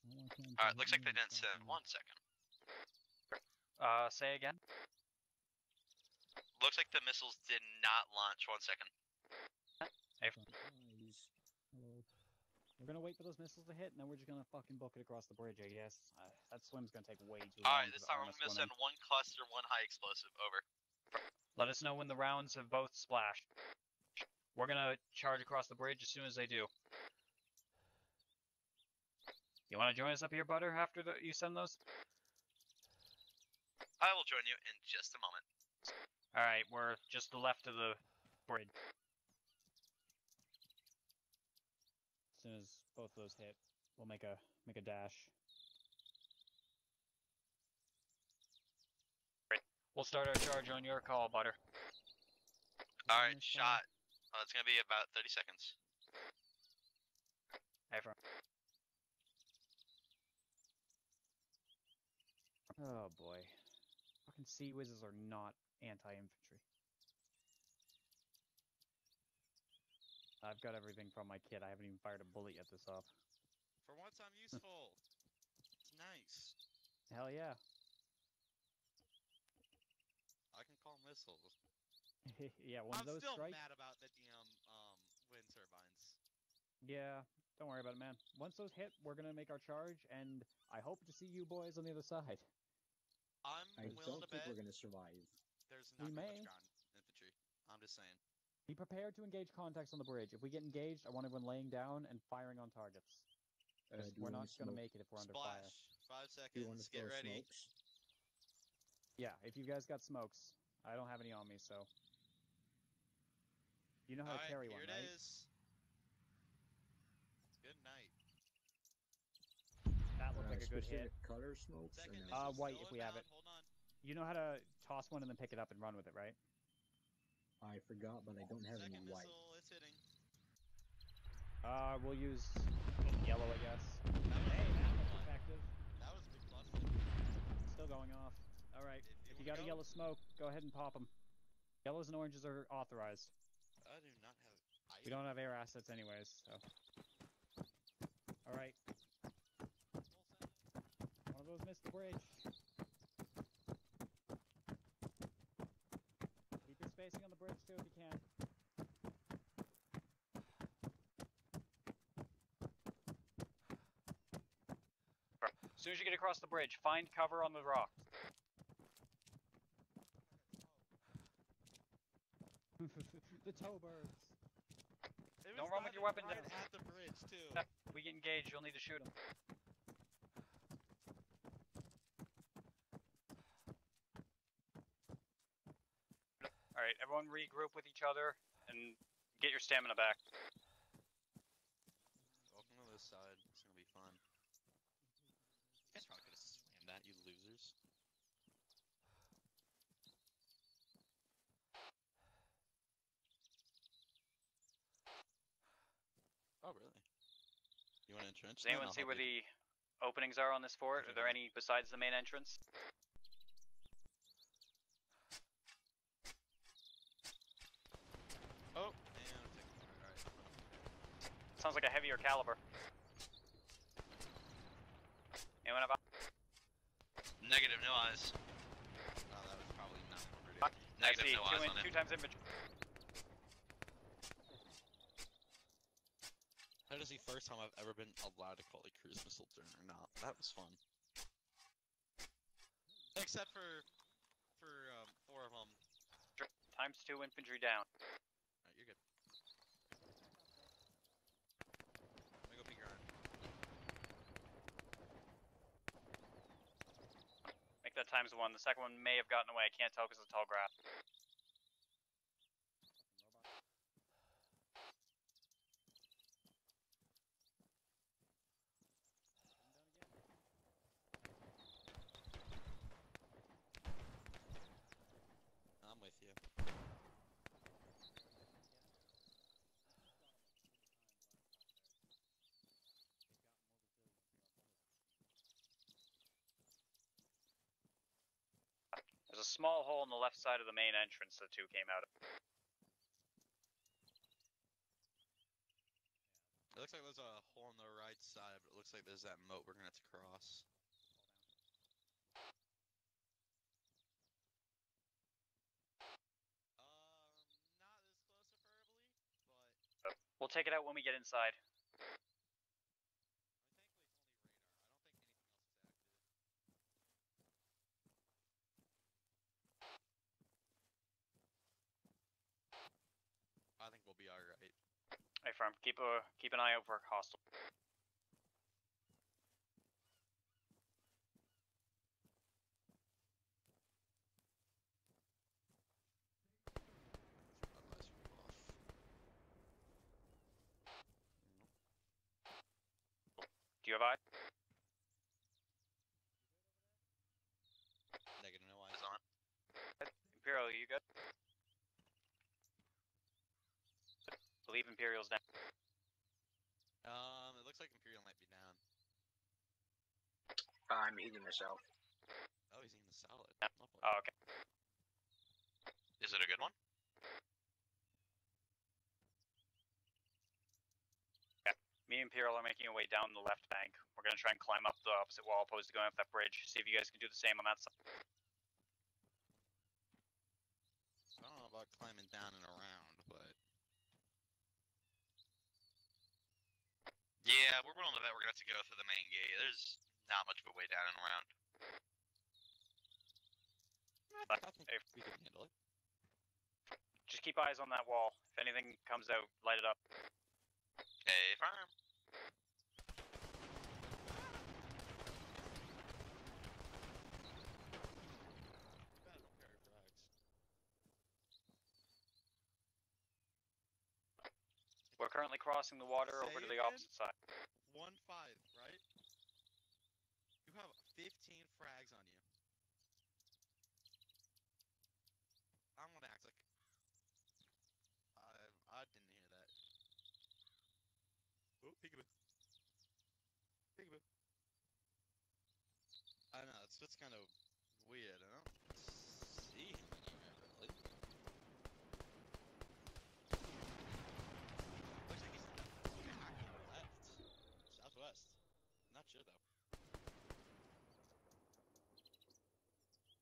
I don't want them to Alright, looks like they didn't send. One second. Uh, say again? Looks like the missiles did not launch. One second. Hey, Surprise. Hello. We're gonna wait for those missiles to hit, and then we're just gonna fucking book it across the bridge, I guess. Uh, that swim's gonna take way too long. Alright, this time I'm gonna send one cluster, one high explosive. Over. let us know when the rounds have both splashed. We're gonna charge across the bridge as soon as they do. You wanna join us up here, Butter, after the, you send those? I will join you in just a moment. Alright, we're just the left of the bridge. As soon as both of those hit, we'll make a make a dash. We'll start our charge on your call, Butter. Alright, shot. Uh, it's gonna be about 30 seconds. Hey, friend. Oh boy. Fucking sea whizzes are not anti-infantry. I've got everything from my kit. I haven't even fired a bullet yet this off. For once, I'm useful. it's nice. Hell yeah. I can call missiles. yeah, when I'm those still strike. mad about the damn um wind turbines. Yeah, don't worry about it, man. Once those hit, we're gonna make our charge, and I hope to see you boys on the other side. I'm I willing don't to think bet we're gonna survive. there's We not gonna be may. much ground infantry. I'm just saying. Be prepared to engage contacts on the bridge. If we get engaged, I want everyone laying down and firing on targets. Uh, 'Cause do you we're not gonna make it if we're under fire. Splash. Five Do you want to seconds. Get ready. smokes? Yeah, if you guys got smokes, I don't have any on me, so. You know how Alright, to carry here one, it right? is. Good night. That looked Uh, like a good hit. color smokes Second? Uh, white if we have it. Hold on. You know how to toss one and then pick it up and run with it, right? I forgot, but I don't have Second any white. missile, it's hitting. Uh, we'll use yellow, I guess. That was Hey, a that big looks effective. That was a big still going off. All right. If If you wanna got a yellow smoke, go ahead and pop them. Yellows and oranges are authorized. I do not have. I We don't have air assets anyways, so. All right. One of those missed the bridge. Keep your spacing on the bridge too if you can. As soon as you get across the bridge, find cover on the rock. the tow birds. Don't run with your weapon right down. at the bridge too. If we get engaged, you'll need to shoot them. Alright, everyone regroup with each other and get your stamina back. Welcome to this side. It's gonna be fun. You guys probably could have slammed that, you losers. Oh really? You entrench? Does anyone see where the openings are on this fort? Are there any besides the main entrance? Oh, and I'm taking fire. Alright. Sounds like a heavier caliber. Anyone have a- Negative, no eyes. Oh, that was probably not pretty. I Negative, no two, eyes in, on it. two times infantry. That is the first time I've ever been allowed to call a cruise missile during or not. That was fun. Except for, for um, four of them. Times two infantry down. Alright, you're good. Let me go peek around. Make that times one. The second one may have gotten away. I can't tell because of the tall grass. I'm with you. There's a small hole in the left side of the main entrance the two came out of. It looks like there's a hole on the right side, but it looks like there's that moat we're gonna have to cross. Um, not this close, preferably, but We'll take it out when we get inside. I think it's only radar. I don't think anything else is active. I think we'll be alright. Hey, firm. Keep a keep an eye out for hostile. Do you have eye? Negative, no eyes Eyes on. Imperial, you good? Believe Imperial's down. Um, it looks like Imperial might be down. I'm eating myself. Oh, he's eating the salad. Yeah. Oh, okay. Is it a good one? Me and Imperial are making our way down the left bank. We're gonna try and climb up the opposite wall opposed to going up that bridge. See if you guys can do the same on that side. I don't know about climbing down and around, but Yeah, we're willing to bet we're gonna have to go through the main gate. There's not much of a way down and around. I think, I think Hey. we can handle it. Just keep eyes on that wall. If anything comes out, light it up. Hey, farm. Bad, don't carry frags. We're currently crossing the water over to the again? opposite side. One five, right? You have 15 frags on you. I'm gonna act like I I didn't hear that. Oh, peekaboo. Peekaboo. I know it's just kind of weird. I don't see him anywhere really. Looks like he's back left, southwest. Not sure though.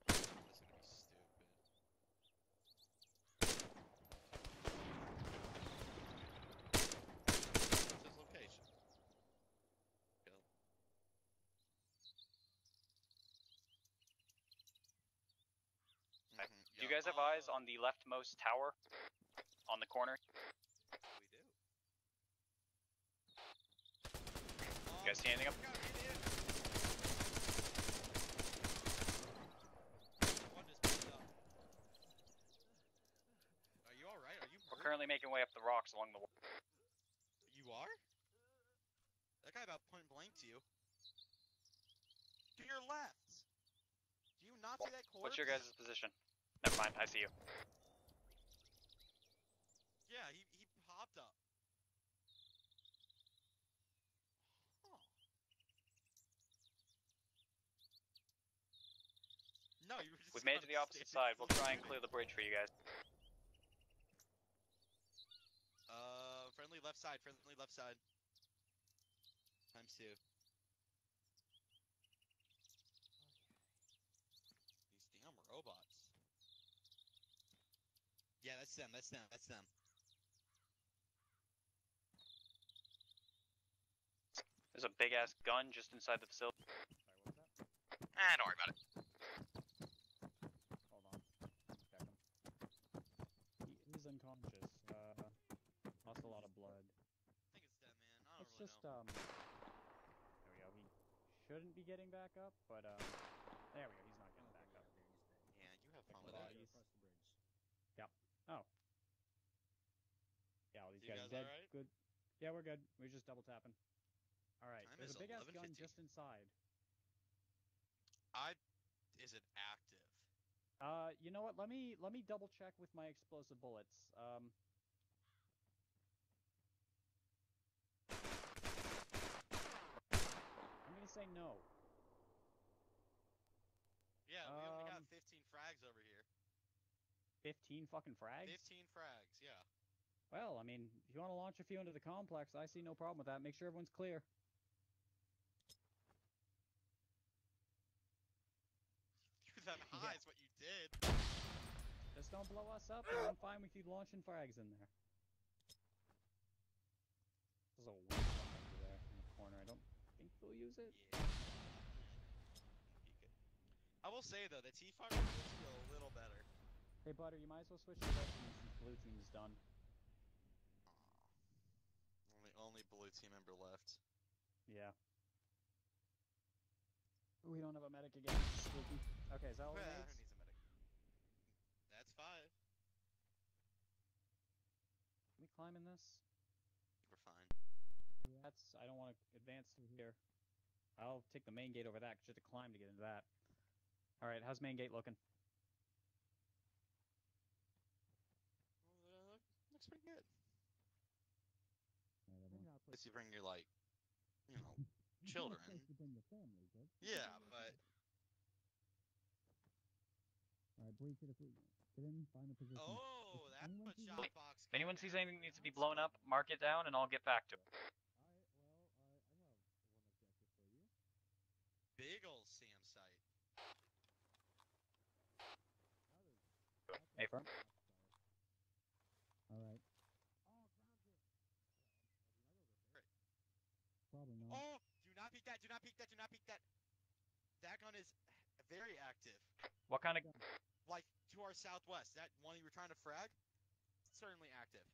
This is gonna be stupid. What's his location? Kill. Okay. Mhm, Do you guys have eyes Oh, on the leftmost tower on the corner? We do. You guys see anything up? Look out, idiot! One just picked up. Are you alright? Are you We're currently making way up the rocks along the wall. You are? That guy about point blank to you. To your left! Do you not see that corpse? What's your guys' position? Never mind, I see you. Yeah, he, he popped up. Huh. No, you were just We've made it to the opposite side. We'll try and clear the bridge for you guys. Uh, friendly left side, friendly left side. Times two. These damn robots. Yeah, that's them, that's them, that's them. There's a big ass gun just inside the facility. Sorry, what was that? Ah, don't worry about it. Hold on. Check him. He is unconscious. Uh, lost a lot of blood. I think it's dead, man. I don't Let's really just know. um. There we go. He shouldn't be getting back up, but um. There we go. He's not getting back up. Yeah, you have fun Check with the that. bodies. Across the bridge. Oh. Yeah, all these You guys, guys dead. alright? Good. Yeah, we're good. We're just double tapping. All right. Time There's a big ass gun just inside. I is it active? Uh, you know what? Let me let me double check with my explosive bullets. Um. I'm gonna say no. Yeah, we only got Um, 15 frags over here. 15 fucking frags. 15 frags, yeah. Well, I mean, if you want to launch a few into the complex, I see no problem with that. Make sure everyone's clear. Threw them Yeah. high is what you did. Just don't blow us up, I'm fine with you launching frags in there. There's a one over there in the corner. I don't think they'll use it. Yeah. I will say though, the T-Fire makes feel a little better. Hey, Butter, you might as well switch to red team since blue team's done. Only only blue team member left. Yeah. We don't have a medic again. Spooky. Okay, is that all Well, we who need? needs a medic? That's five. Can we climb in this? We're fine. That's. I don't want to advance through here. I'll take the main gate over that 'cause you have to climb to get into that. All right, how's main gate looking? Well, looks pretty good. Unless you bring your like, you know, children. Yeah, but Alright, breach it if we get in, find the position. oh, that's anyone what sees shot If anyone sees anything that needs to be blown up, mark it down and I'll get back to it. Big ol' SAM site. Hey, firm. Alright. Probably not. Oh, do not peek that. Do not peek that. Do not peek that. That gun is very active. What kind of Like to our southwest. That one you were trying to frag, certainly active.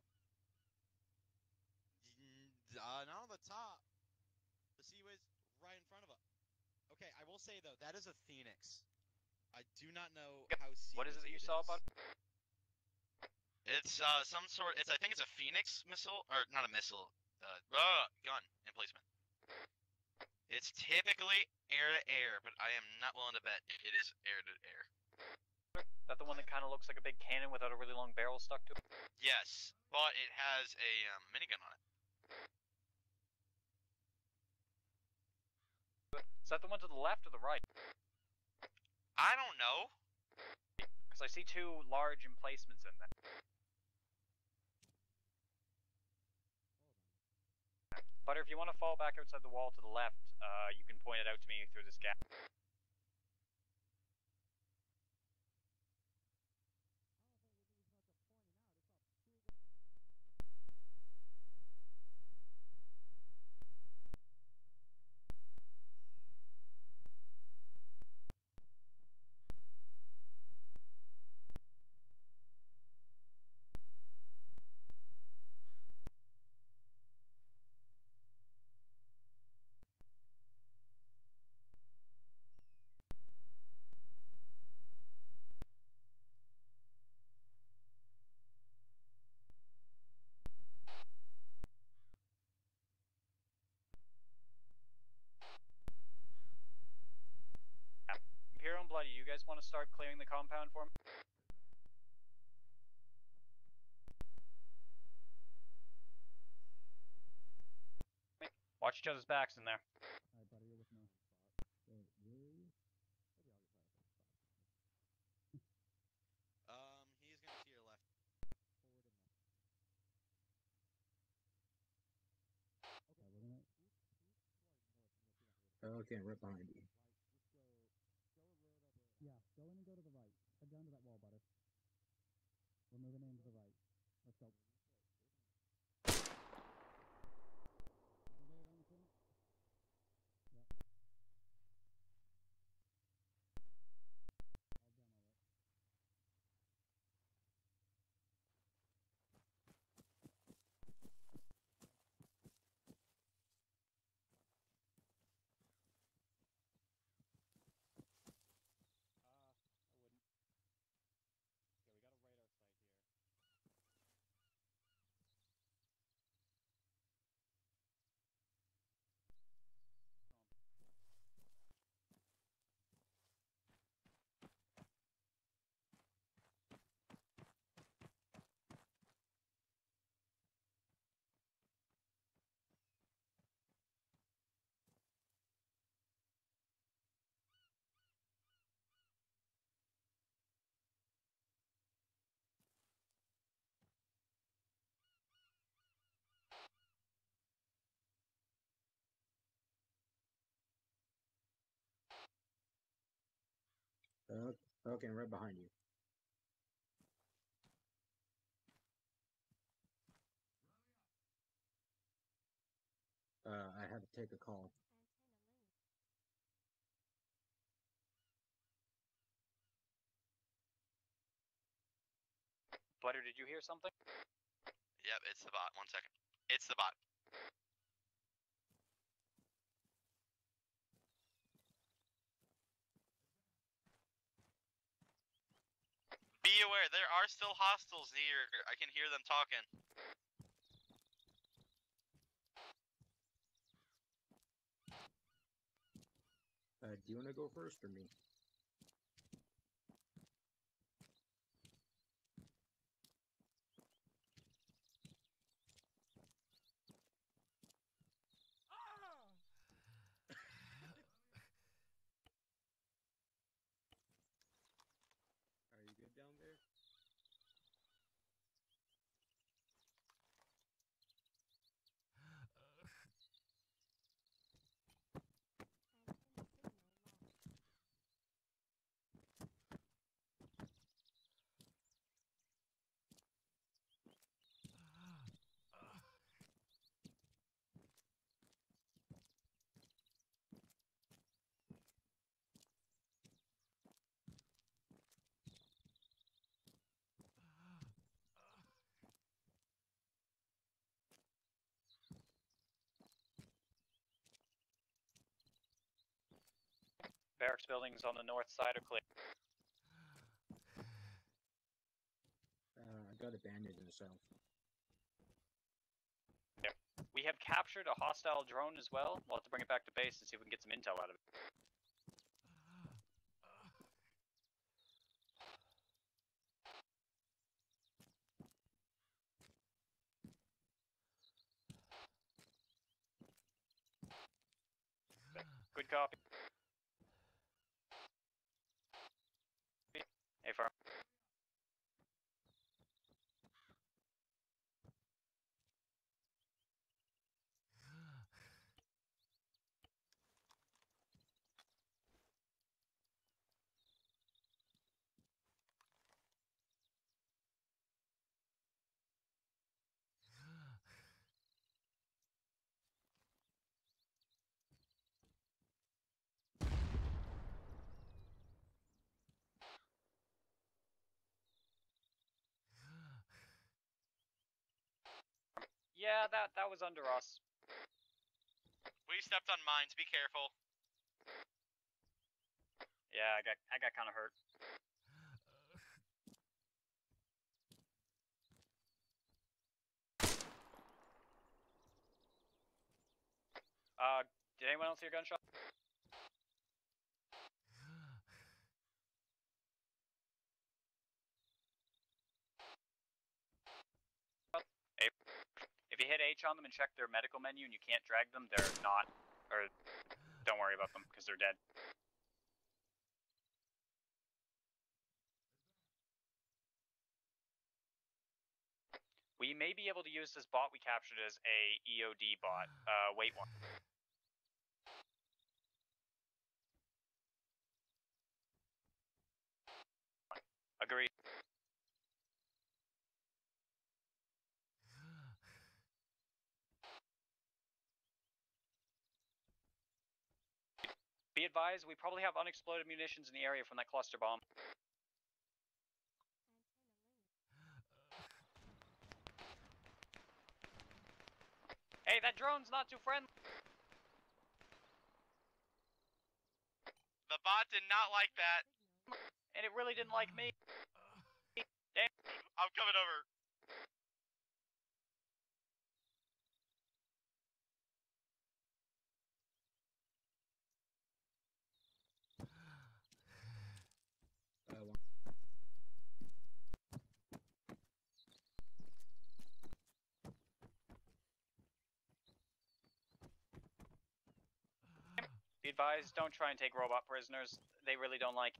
Uh, not on the top. The CIWS's right in front of us. Okay, I will say though, that is a Phoenix. I do not know how. what is it that you saw about? It's uh some sort. It's I think it's a Phoenix missile or not a missile. Uh, uh gun emplacement. It's typically air to air, but I am not willing to bet it is air to air. Is that the one that kind of looks like a big cannon without a really long barrel stuck to it? Yes, but it has a um, minigun on it. Is that the one to the left or the right? I don't know. Because I see two large emplacements in there. Butter, if you want to fall back outside the wall to the left, uh, you can point it out to me through this gap. Imperial and Bloody, you guys want to start clearing the compound for me? Watch each other's backs in there. Alright, buddy, you're with me. Wait, really? Um, he's gonna to your left. Okay, we're gonna. Okay, right behind you. Yeah, go in and go to the right. Head down to that wall, butter. We're moving in to the right. Let's go. You there around the corner? Yep. I'll demo it. Uh, I wouldn't. Yeah, we got a radar site here. Uh, okay, right behind you. Uh, I had to take a call. Butter, did you hear something? Yep, it's the bot. One second. It's the bot. Be aware, there are still hostiles near. I can hear them talking. Uh, do you want to go first or me? Are you good down there? Barracks buildings on the north side are clear. Uh, I got a bandage in the south. We have captured a hostile drone as well. We'll have to bring it back to base and see if we can get some intel out of it. Good copy. Hey, firm. Yeah, that that was under us. We stepped on mines. Be careful. Yeah, I got I got kind of hurt. Uh, did anyone else hear gunshot? Hey, If you hit H on them and check their medical menu and you can't drag them, they're not, or don't worry about them because they're dead. We may be able to use this bot we captured as a EOD bot. Uh, wait one. Agreed. Be advised, we probably have unexploded munitions in the area from that cluster bomb. Hey, that drone's not too friendly. The bot did not like that. And it really didn't like me. Damn. I'm coming over. Be advised, don't try and take robot prisoners. They really don't like.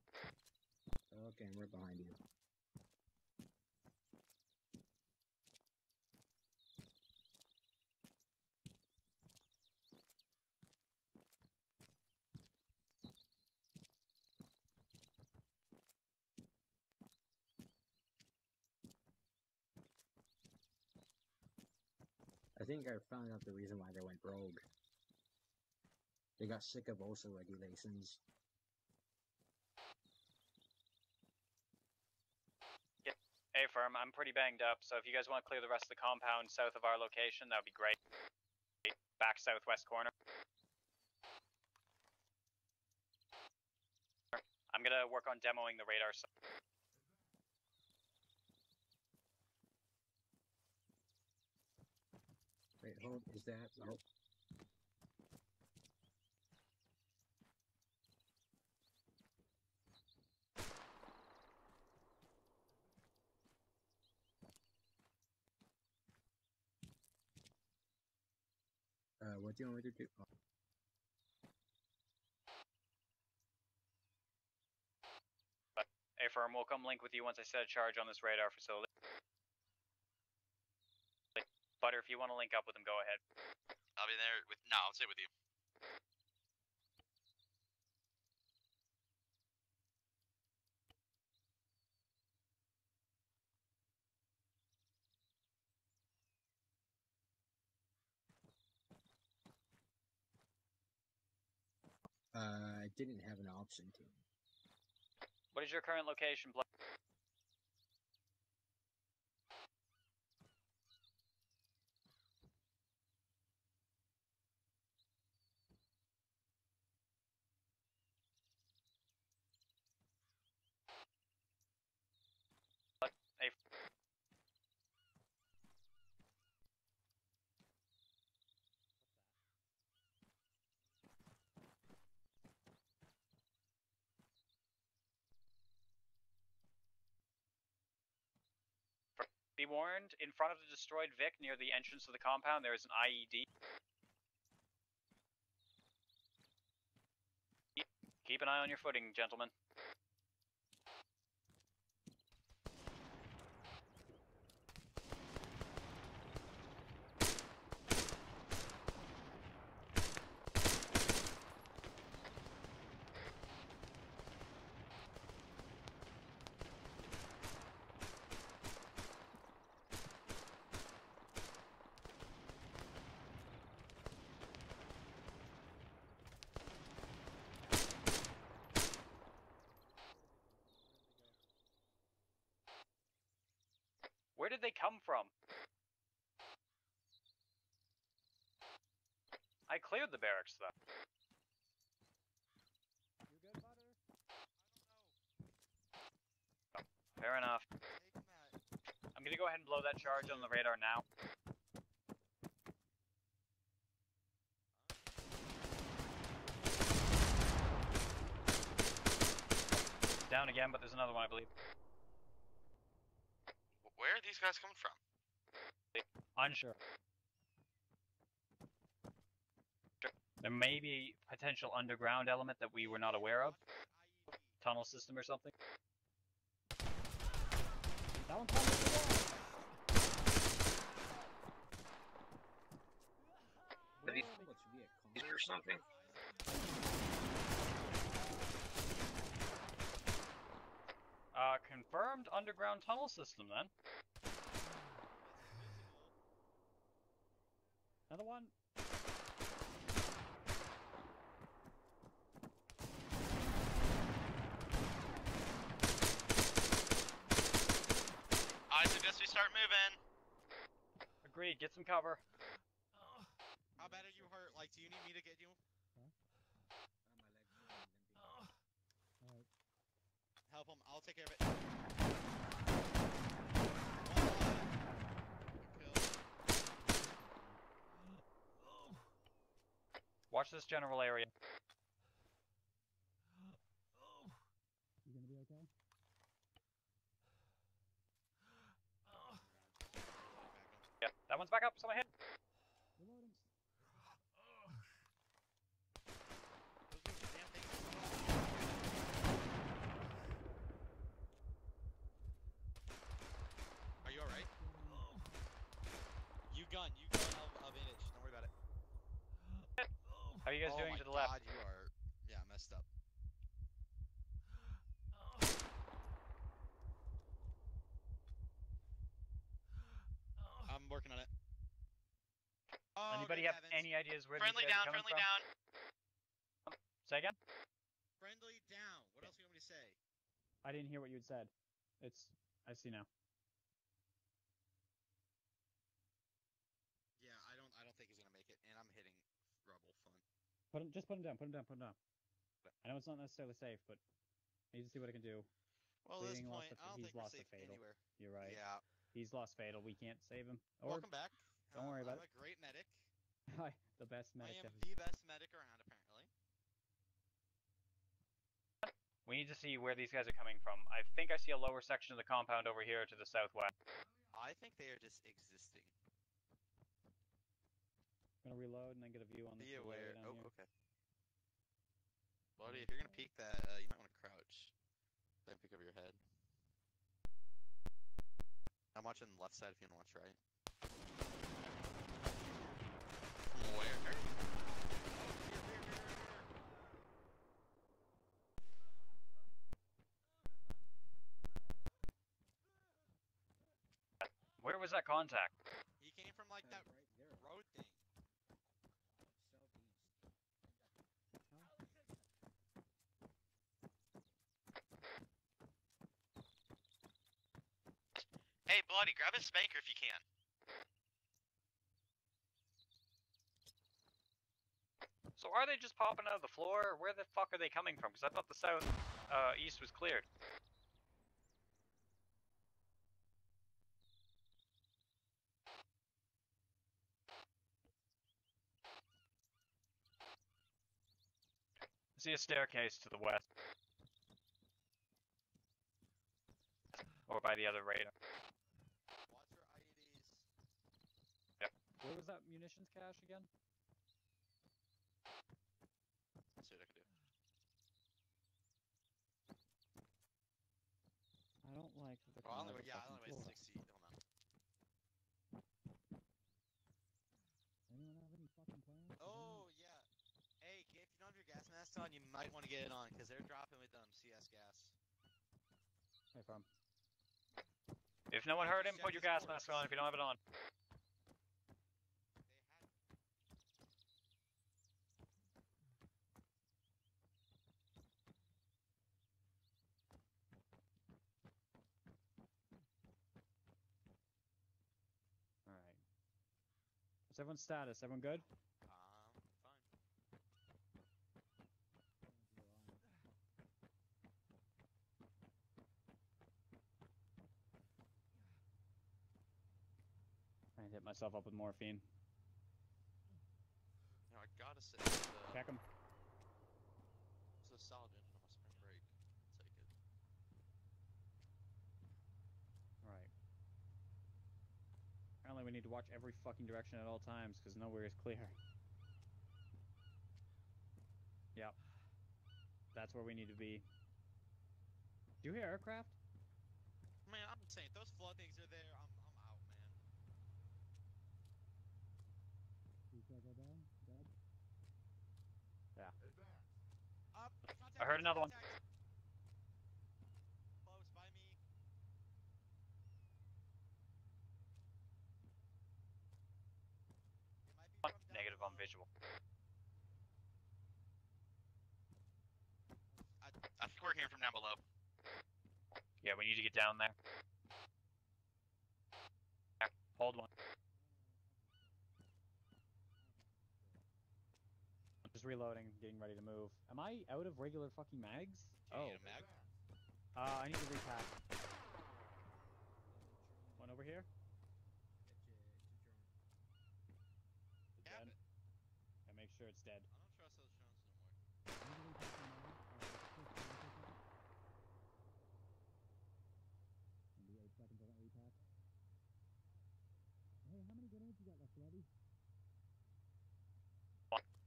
Okay, right behind you. I think I found out the reason why they went rogue. They got sick of OSHA regulations. Hey, firm, I'm pretty banged up, so if you guys want to clear the rest of the compound south of our location, that would be great. Back southwest corner. I'm gonna work on demoing the radar. Wait, hold, is that? Oh, Hey, firm, we'll come link with you once I set a charge on this radar facility. Butter, if you want to link up with him, go ahead. I'll be there with. No, I'll stay with you. I didn't have an option to. What is your current location, Bla- Hey, Be warned, in front of the destroyed Vic near the entrance of the compound, there is an IED. Keep an eye on your footing, gentlemen. They come from? I cleared the barracks though. You good, butter? Fair enough. I'm gonna go ahead and blow that charge on the radar now. Down again, but there's another one, I believe. Where are these guys coming from? Unsure. There may be potential underground element that we were not aware of. Tunnel system or something. That one's on the wall. These What should be a these or something? Uh, confirmed underground tunnel system then. Another one. I suggest we start moving. Agreed, get some cover. How bad are you hurt? Like, do you need me to get you? Alright. Help him. I'll take care of it. One kill. Watch this general area. You gonna be okay? Yeah, that one's back up. Someone hit. Reloading. Those are the damn things. Are you alright? You gun, you gun, I'll, I'll bandage. Don't worry about it. How are you guys oh doing my to the left? God, you are, yeah, messed up. Oh. I'm working on it. Oh, Anybody have heavens. any ideas where Friendly these guys down, are coming friendly from? down. Say again? Friendly down. What else do you want me to say? I didn't hear what you had said. It's. I see now. Yeah, I don't. I don't think he's gonna make it, and I'm hitting rubble. Fun. Put him. Just put him down. Put him down. Put him down. I know it's not necessarily safe, but I need to see what I can do. Well, at this Bleeding lost point, a- I don't he's think we're lost a safe fatal. anywhere. You're right. Yeah. He's lost fatal. We can't save him. Or Welcome back. don't worry Um, about I'm a great medic. Hi, the best I medic am ever. the best medic around, apparently. We need to see where these guys are coming from. I think I see a lower section of the compound over here to the southwest. I think they are just existing. Gonna reload and then get a view on this Be aware. down Oh, here. okay. Buddy, if you're gonna peek that, uh, you might want to crouch. Then peek over your head. I'm watching the left side if you want to watch right. Where? Where was that contact? He came from like that right there. road thing. Southeast. Hey, Bloody, grab his spanker if you can. So are they just popping out of the floor? Where the fuck are they coming from? Because I thought the south uh, east was cleared. I see a staircase to the west. Or by the other radar. Watch your IEDs. Where was that munitions cache again? Let's see what I can do. I don't like that they're Oh, I only, out yeah, I only fucking wait floor. 60. Hold on. Anyone have any fucking plans? Oh, yeah. Hey, if you don't have your gas mask on, you might want to get it on, because they're dropping with um, CS gas. Hey, farm. If no one heard him, put your gas mask on if you don't have it on. They had What's everyone's status? Everyone good? Um, fine. I hit myself up with morphine. Know, I gotta say, Check him. it's a solid engine on my spring break. I'll take it. Right. Apparently, we need to watch every fucking direction at all times because nowhere is clear. Yep. That's where we need to be. Do you hear aircraft? Man, I'm saying those flood things are there. I'm, I'm out, man. Yeah. Uh, Up. I heard another one. Close by me. Negative on visual. I, I think we're hearing from down below. Yeah, we need to get down there. Yeah, Hold one. Just reloading, getting ready to move. Am I out of regular fucking mags? Do you oh. need a mag? Uh, I need to repack. One over here. Dead. it. And make sure it's dead. I don't trust those drones no more.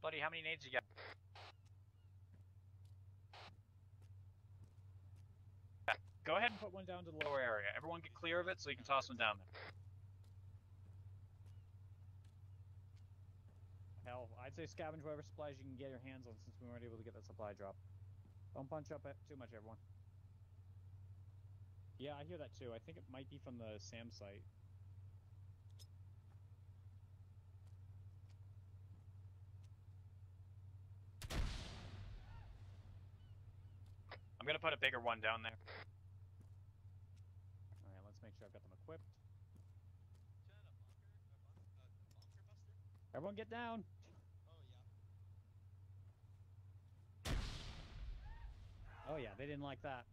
Buddy, how many nades you got? Go ahead and put one down to the lower area. Everyone get clear of it so you can toss one down there. Hell, I'd say scavenge whatever supplies you can get your hands on since we weren't able to get that supply drop. Don't punch up too much, everyone. Yeah, I hear that too. I think it might be from the SAM site. I'm gonna put a bigger one down there. Alright, let's make sure I've got them equipped. Everyone get down! Oh yeah, Oh yeah, they didn't like that.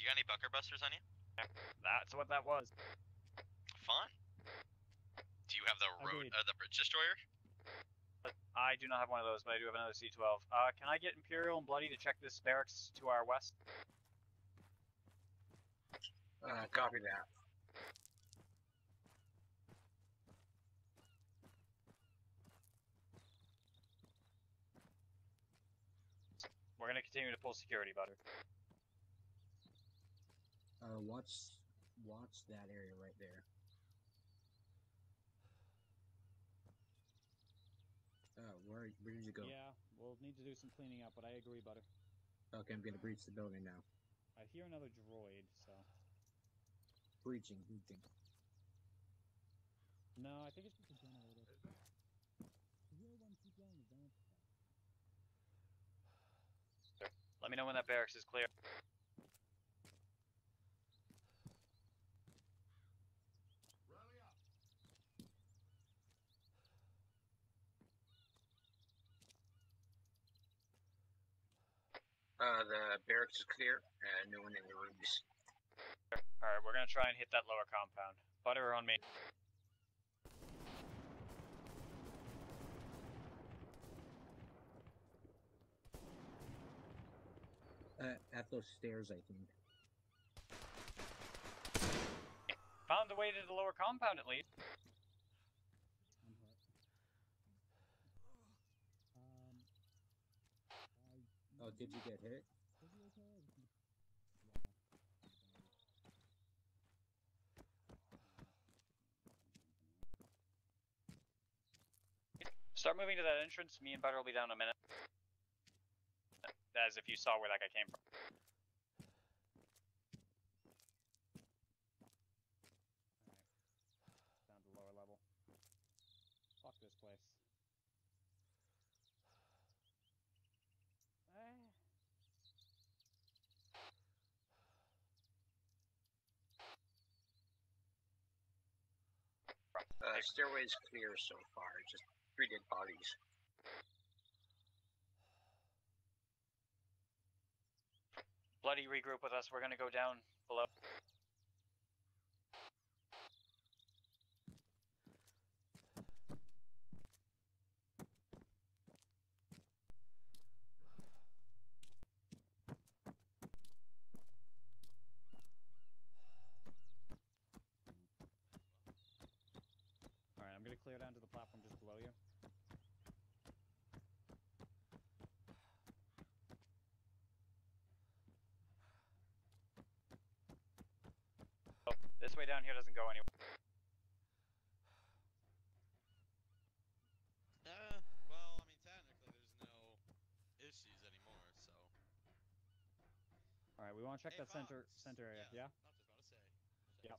You got any bunker busters on you? That's what that was. Fun. Do you have the road, uh, the bridge destroyer? I do not have one of those, but I do have another C12. Uh, can I get Imperial and Bloody to check this barracks to our west? Uh, copy that. We're gonna continue to pull security, Butter. Uh, watch, watch that area right there. Uh, where, where did you go? Yeah, we'll need to do some cleaning up, but I agree, Butter. Okay, I'm gonna breach the building now. I hear another droid, so. Breaching, breaching. No, I think it's just a generator. The real one keep going advanced. Let me know when that barracks is clear. Uh, the barracks is clear. Uh, no one in the rooms. Alright, we're gonna try and hit that lower compound. Butter on me. Uh, at those stairs, I think. Found the way to the lower compound at least. Oh, did you get hit? Start moving to that entrance. Me and Butter will be down in a minute. As if you saw where that guy came from. Down to lower level. Fuck this place. Eh. Uh, stairway's clear so far. Just three dead bodies. Bloody, regroup with us. We're gonna go down below. Alright, I'm gonna clear down to the platform just below you. Oh, this way down here doesn't go anywhere. Uh, well, I mean, technically, there's no issues anymore, so. Alright, we wanna check Hey, that center Fox. center area, yeah? I was just about to say. check Yep.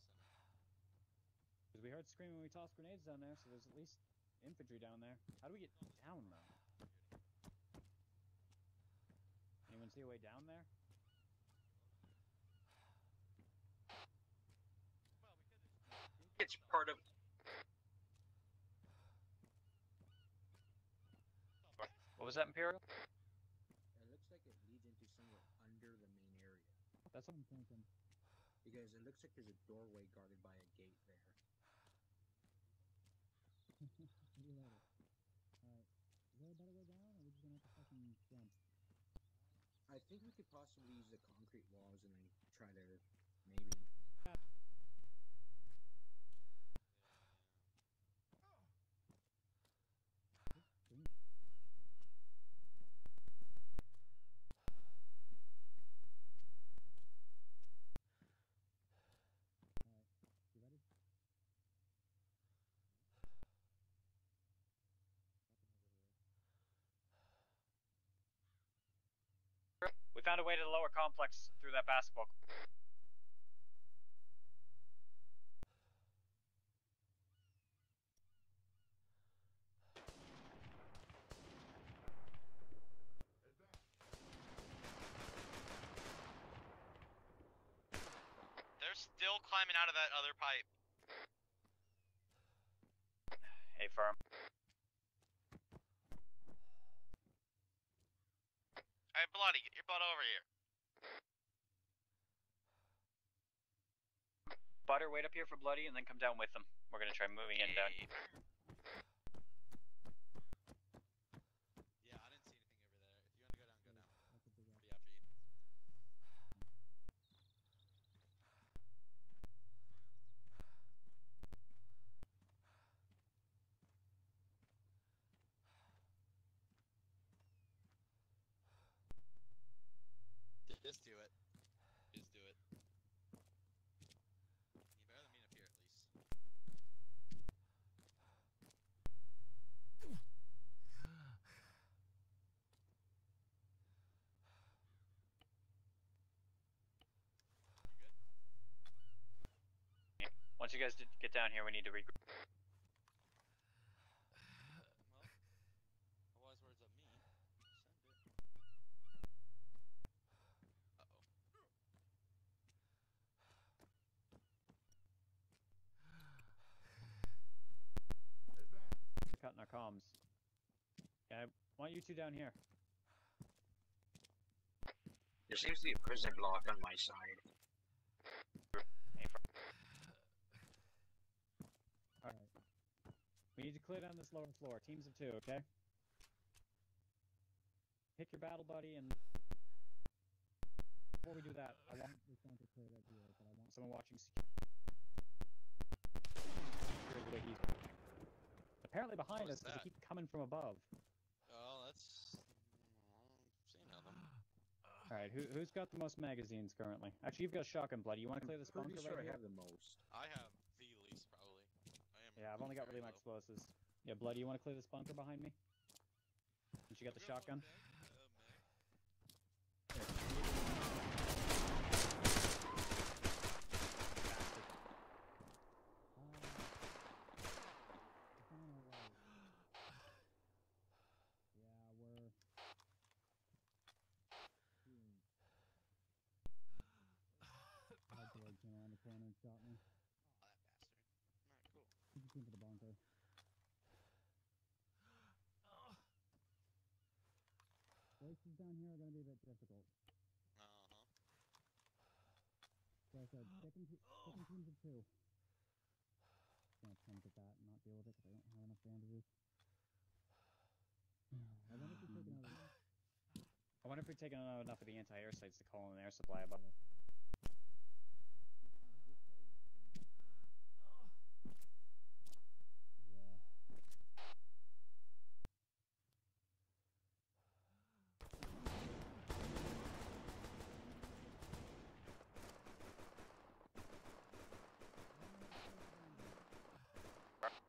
Because we heard screaming when we tossed grenades down there, so there's at least infantry down there. How do we get down though? Anyone see a way down there? It's part of. What was that, Imperial? It looks like it leads into somewhere under the main area. That's what I'm thinking. Because it looks like there's a doorway guarded by a gate there. Reload it. Alright. Is there a better way down, or are we just gonna have to fucking jump? I think we could possibly use the concrete walls and then try to maybe. Found a way to the lower complex through that basketball. They're still climbing out of that other pipe. Hey, firm. Bloody, get your butt over here. Butter, wait up here for Bloody, and then come down with them. We're gonna try moving in down. Yeah, I didn't see anything over there. If you want to go down, go down. That's a big I'll be after you. Just do it. Just do it. You better than me up here at least. You good? Once you guys did get down here, we need to regroup. Well, wise words of me. Send it. Uh oh. Cutting our comms. Yeah, I want you two down here. There seems to be a prison block on my side. Hey, firm. Alright. We need to clear down this lower floor. Teams of two, okay? Pick your battle buddy and before we do that, I want this one to clear that door, but I want someone watching security. the way he's apparently behind us was 'cause they that? keep coming from above. Oh, that's. mm, Seeing nothing. Alright, who, who's got the most magazines currently? Actually, you've got a shotgun, buddy. You want to clear this bunker Pretty sure right I here? have the most. I have the least probably. I am. Yeah, I've only got really my explosives. Yeah, Bloody, you want to clear this bunker behind me? Since you got the Go, shotgun? okay, uh, Meg. Yeah, we're. Hardboard came around the corner and shot me. That bastard. Alright, cool. team for the bunker. Places down here are gonna be a bit difficult. Uh huh. So I said, second, second teams of two. Gonna attempt at that and not deal with it because I don't have enough bandages. I wonder if we've taken out. I wonder if we've enough of the anti-air sites to call in an air supply above us. Yeah.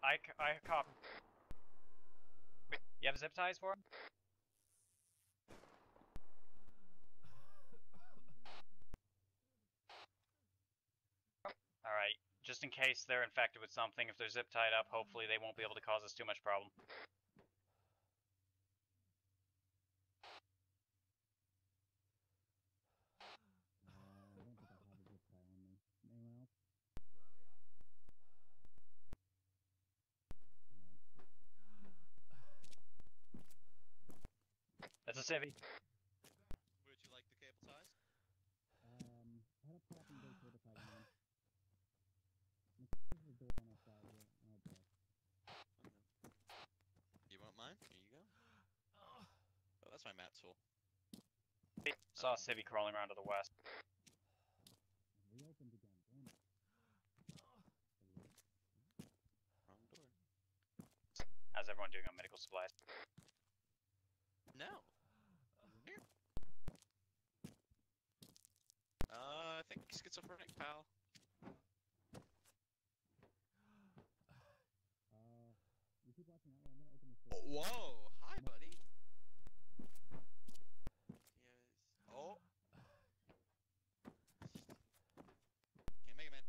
I, c- I cop. Ties for? Alright, just in case they're infected with something, if they're zip tied up, hopefully they won't be able to cause us too much problem. Uh, I don't think I have a zip tie on me. Anyone else? That's a civvy. Would you like the cable ties? Um, head up top and go for the tie one. There's a door on our side here. Oh boy. You want mine? Here you go. Oh, that's my mat tool. Saw a civvy crawling around to the west. Reopened again. Damn it. Wrong door. How's everyone doing on medical supplies? No. Here. Uh, I think schizophrenic, pal. Uh, you keep watching that way. I'm gonna open this door. Whoa! Hi, buddy. Yes. Oh. Can't make it, man.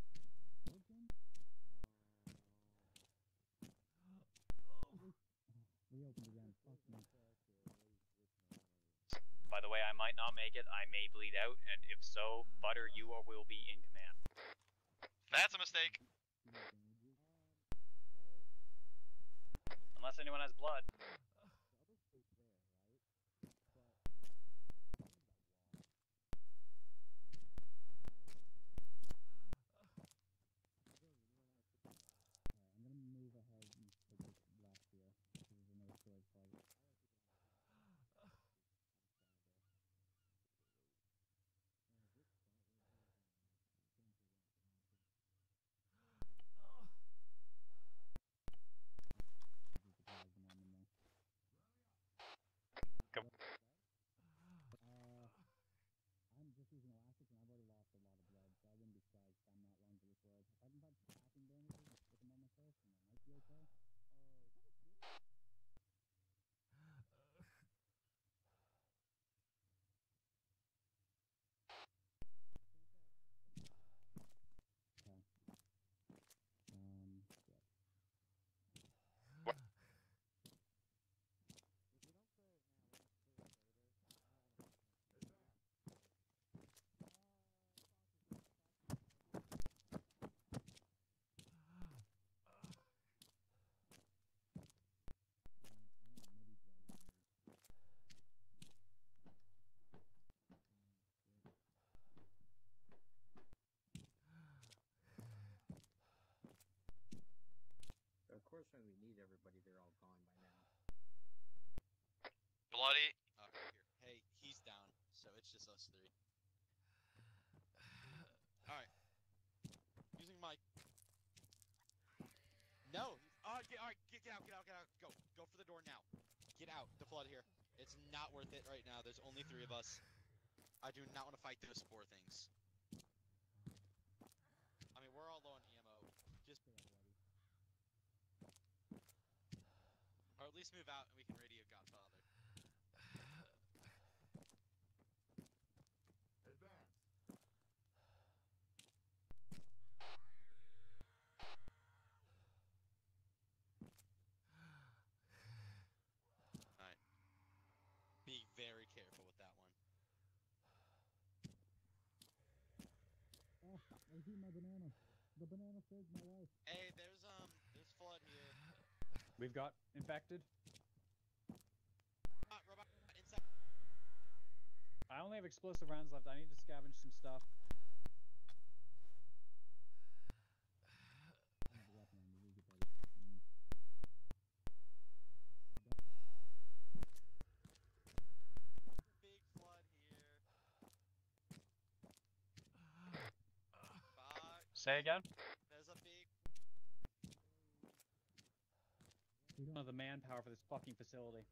Reopened again. Fuck me. By the way, I might not make it. I may bleed out, and if so, Butter, you or will be in command. That's a mistake. Unless anyone has blood. Alright, I'm gonna move ahead and take this left here. This is another storage closet. Supplies the moment there. Go. Uh, I'm just using elastics and I've already lost a lot of blood, so I wouldn't be surprised if I'm not long for this world. If I can find packing bandages and stick them on myself, then I might be okay. Okay. Um, yeah. Of course, we need everybody, they're all gone by now. Bloody. Uh, here. Hey, he's down, so it's just us three. Alright. Using my. No! Uh, get, alright, get, get out, get out, get out. Go. Go for the door now. Get out. The flood here. It's not worth it right now. There's only three of us. I do not want to fight those four things. I mean, we're all low on ammo. Just. Or at least move out and we can radio Godfather. Advance. Alright. Be very careful with that one. Oh, I was my banana. The banana saved my life. Hey, there's there's flood here. We've got infected. Robot inside. I only have explosive rounds left. I need to scavenge some stuff. Big flood here. Fuck. Say again. There's a big. We the manpower for this fucking facility.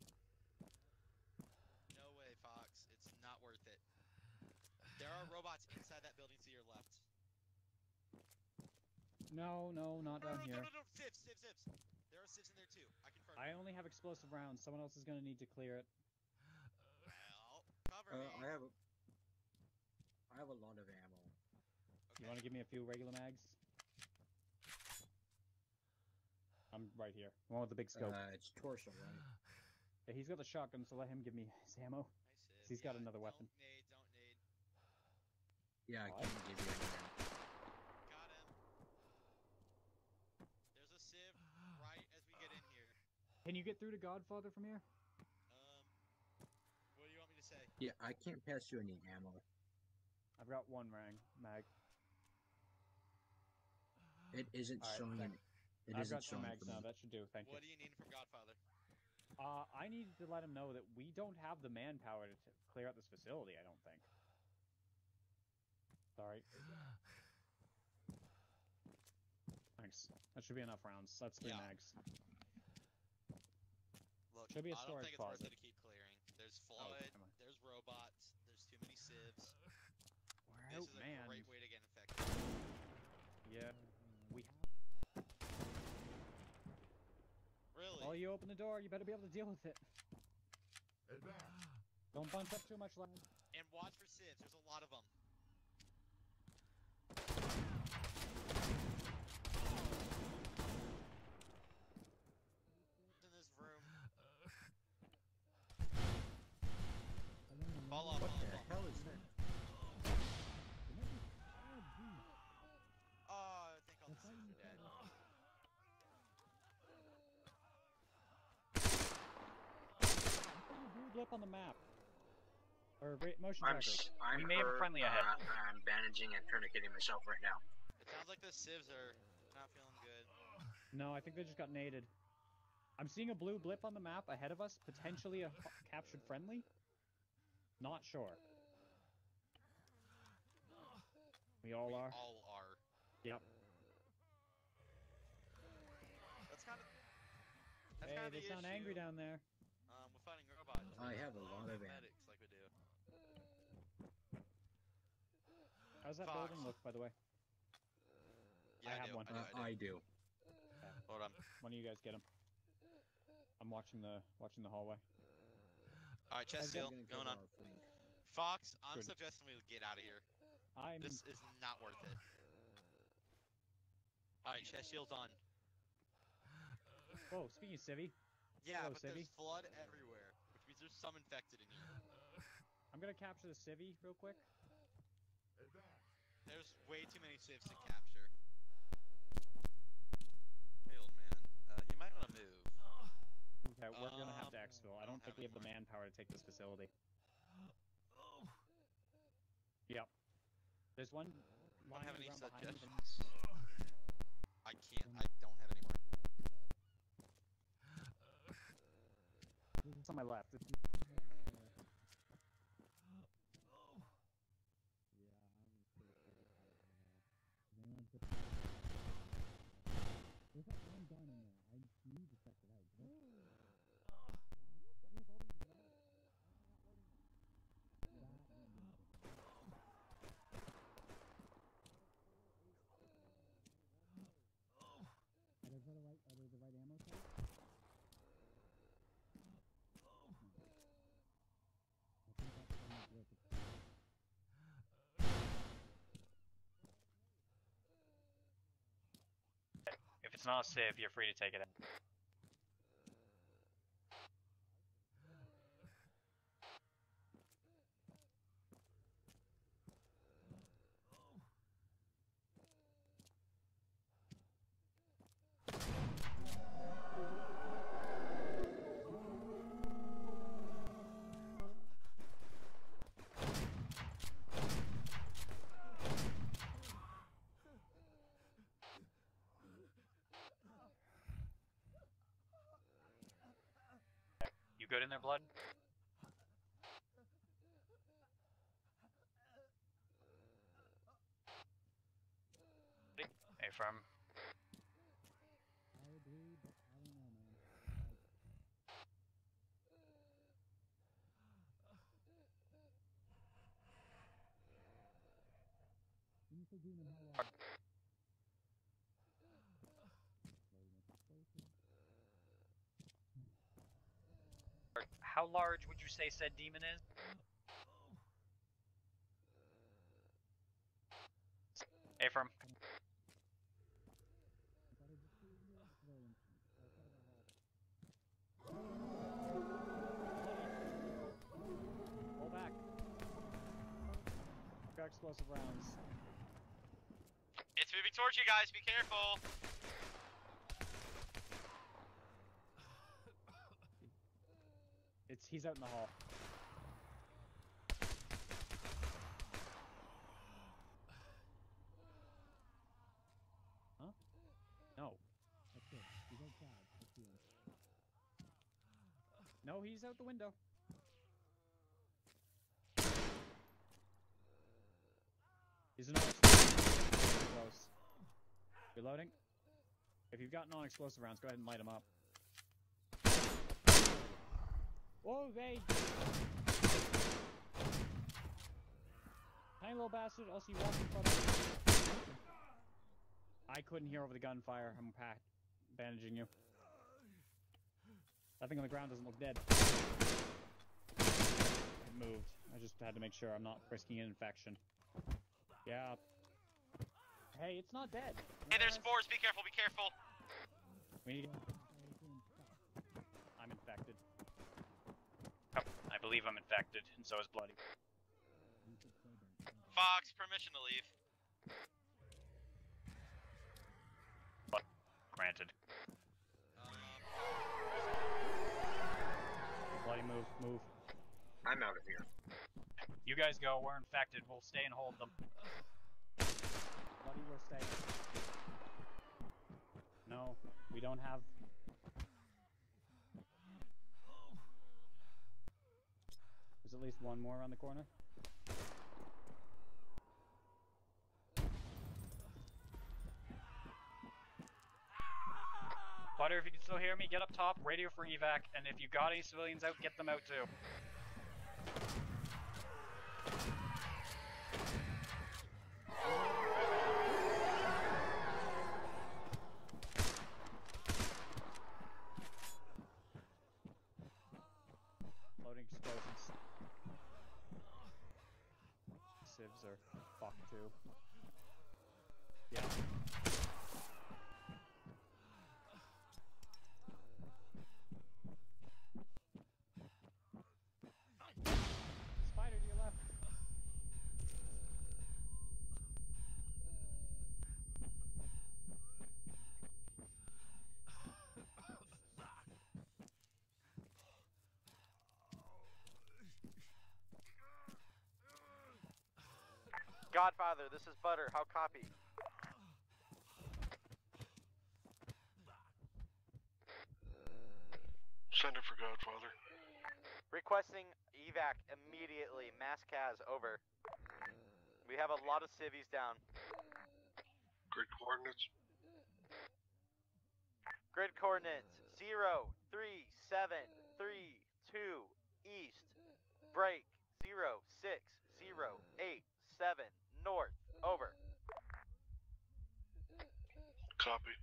No way, Fox. It's not worth it. There are robots inside that building to your left. No, no, not No, down no, here. no, no, no. There are sieves in there too. I confirm. I only have explosive rounds. Someone else is gonna need to clear it. Well, cover Uh, me. I have a. I have a lot of ammo. You want to give me a few regular mags? I'm right here. The one with the big scope. Uh, it's torso, right? Yeah, he's got the shotgun, so let him give me his ammo. Nice save. 'cause he's got Yeah, another weapon. Don't nade, don't nade. Yeah, I What? can't give you anything. Got him. There's a sieve right as we get in here. Can you get through to Godfather from here? Um, what do you want me to say? Yeah, I can't pass you any ammo. I've got one rang mag. It isn't Alright, showing. thank- It I've isn't got two showing mags for now. That should do. Thank What you. What do you need from Godfather? Uh, I need to let him know that we don't have the manpower to t- clear out this facility. I don't think. Sorry. Thanks. That should be enough rounds. That's three Yeah. mags. Look, Should be a I don't storage think it's worth closet. it to keep clearing. There's Oh, flood. never there's robots. There's too many sieves. We're This is a outmanned. great way to get infected. Yeah, we. Really? While you open the door, you better be able to deal with it. Advance. Don't bunch up too much, lad. And watch for sieves. There's a lot of them. In this room. Fall off. What fall the off. hell is that? Oh, I think all the sieves are dead. Blue blip on the map. Or ra- motion I'm, tracker. s- I'm We may have a hurt, friendly ahead. Uh, I'm bandaging and tourniqueting myself right now. It sounds like the sieves are not feeling good. No, I think they just got naded. I'm seeing a blue blip on the map ahead of us, potentially a h- captured friendly. Not sure. We all we are. all are. Yep. That's kind of. That's Hey, kind of they the sound issue. angry down there. Um, with fighting robots. I oh, have a lot of ammo. medics like we do. How's that building look, by the way? Yeah, I have do, one. I do, I I do. do. Hold on. One of you guys get him. I'm watching the watching the hallway. All right, chest I'm seal gonna going on. Fox, I'm Good. suggesting we get out of here. I'm. This is not worth it. All right, chest shield's on. Whoa, speaking of Civvy, Yeah, Hello, but there's flood everywhere, which means there's some infected in here. I'm gonna capture the Civvy real quick. There's way too many sieves to capture. Hey, old man, uh, you might want to move. Okay, we're gonna have to Um, exfil. I I don't don't think have we have the manpower to take this facility. Yep. There's one. Don't have any around behind me. suggestions. I can't. I don't have any more. It's on my left. It's... There's that one gun in there. I need to check it out. Are those the right, are they the right ammo type? I think that's the one that works. If it's not safe, you're free to take it in. good in their blood? Hey, firm. I agree, but I don't know, man. Can you say demon how large would you say said demon is? Hey, firm. Back. Got explosive rounds. Moving towards you guys. Be careful. It's he's out in the hall. Huh? No. It. He's outside. No, he's out the window. He's. Close. Reloading. If you've got non-explosive rounds, go ahead and light them up. Whoa, they! Tiny little bastard, I'll see you walking in front of me. I couldn't hear over the gunfire. I'm packed, bandaging you. That thing on the ground doesn't look dead. It moved. I just had to make sure I'm not risking an infection. Yeah. Hey, it's not dead. Hey, there's spores. Be careful. Be careful. We need. I'm infected. Oh, I believe I'm infected, and so is Bloody. Fox, permission to leave. But Granted. Bloody move, move. I'm out of here. You guys go. We're infected. We'll stay and hold them. Stay. No, we don't have. There's at least one more around the corner. Butter, if you can still hear me, get up top, radio for evac, and if you got any civilians out, get them out too. Loading explosives. Civs fucked too. Yeah. Spider to your left. Godfather, this is Butter. How copy? Send it for Godfather. Requesting evac immediately. Mass Cas, over. We have a lot of civvies down. Grid coordinates. Grid coordinates 0, 3, 7, 3, 2, east. Break 0, 6, 0, 8, 7, north. Over. Copy.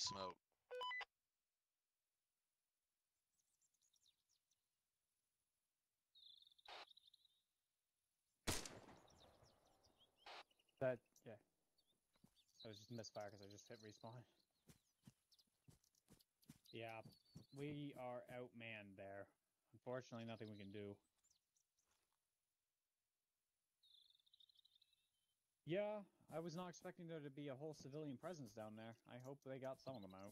Smoke. That yeah. I was just misfire because I just hit respawn. Yeah, we are outmanned there. Unfortunately, nothing we can do. Yeah, I was not expecting there to be a whole civilian presence down there. I hope they got some of them out.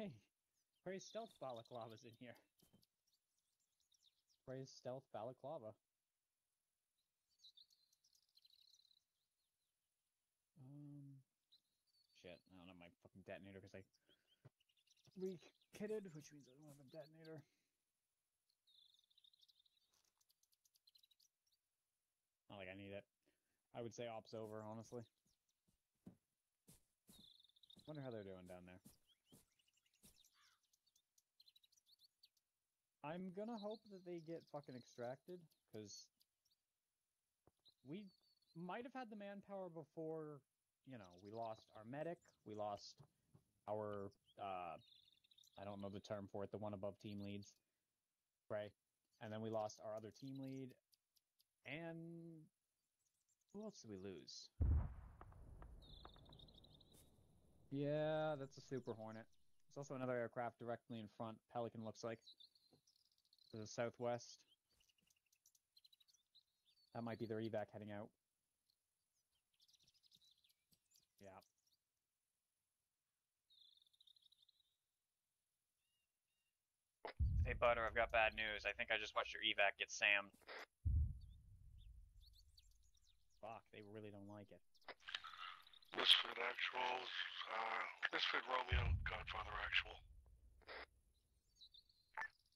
Hey, praise stealth balaclava's in here. Praise stealth balaclava. Um, shit, I don't have my fucking detonator because I re-kitted, which means I don't have a detonator. Not like I need it. I would say ops over, honestly. Wonder how they're doing down there. I'm gonna hope that they get fucking extracted, because we might have had the manpower before, you know, we lost our medic, we lost our, uh, I don't know the term for it, the one above team leads, right? And then we lost our other team lead, and who else did we lose? Yeah, that's a Super Hornet. There's also another aircraft directly in front. Pelican looks like. To the southwest. That might be their evac heading out. Yeah. Hey Butter, I've got bad news. I think I just watched your evac get SAM. Fuck, they really don't like it. Misfit Actual, uh, Misfit Romeo, Godfather Actual.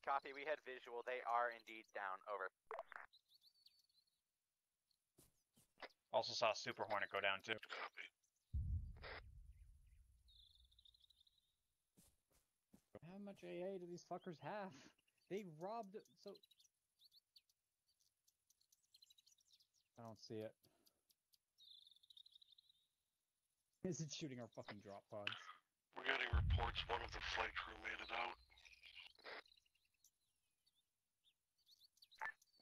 Copy, we had visual. They are indeed down. Over. Also saw Super Hornet go down too. Copy. How much AA do these fuckers have? They robbed so I don't see it. Is it shooting our fucking drop pods? We're getting reports one of the flight crew made it out.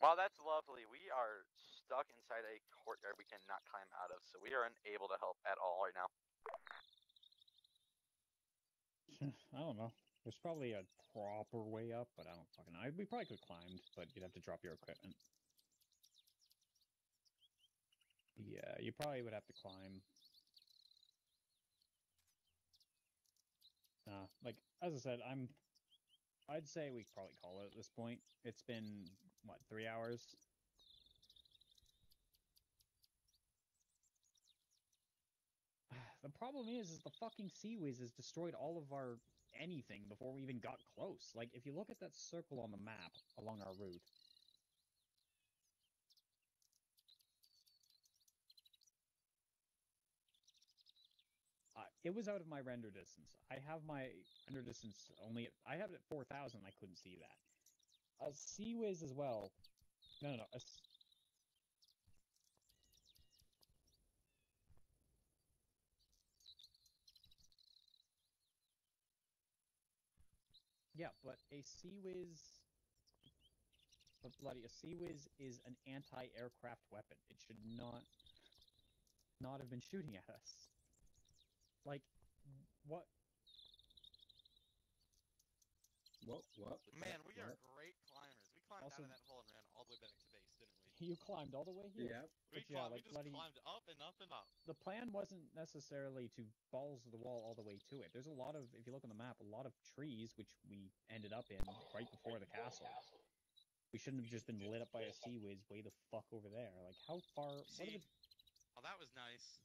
While that's lovely, we are stuck inside a courtyard we cannot climb out of, so we are unable to help at all right now. I don't know. There's probably a proper way up, but I don't fucking know. We probably could have climbed, but you'd have to drop your equipment. Yeah, you probably would have to climb. Uh, like as I said, I'm. I'd say we probably call it at this point. It's been what three hours. The problem is, is the fucking CIWS has destroyed all of our anything before we even got close. Like, if you look at that circle on the map along our route, uh, it was out of my render distance. I have my render distance only. I have it at four thousand. I couldn't see that. A CIWS as well. No, no, no. A, Yeah, but a CIWS, but bloody a CIWS is an anti-aircraft weapon. It should not, not have been shooting at us. Like, what? What? What? Man, we are What? great climbers. We climbed Also- out of that hole and ran all the way back to base, didn't we? You climbed all the way here. Yep. We, But yeah, like we just bloody. climbed up and up and up. The plan wasn't necessarily to balls the wall all the way to it. There's a lot of, if you look on the map, a lot of trees which we ended up in right before the castle. We shouldn't have just been lit up by a CIWS way the fuck over there. Like, how far? What See, the oh, that was nice.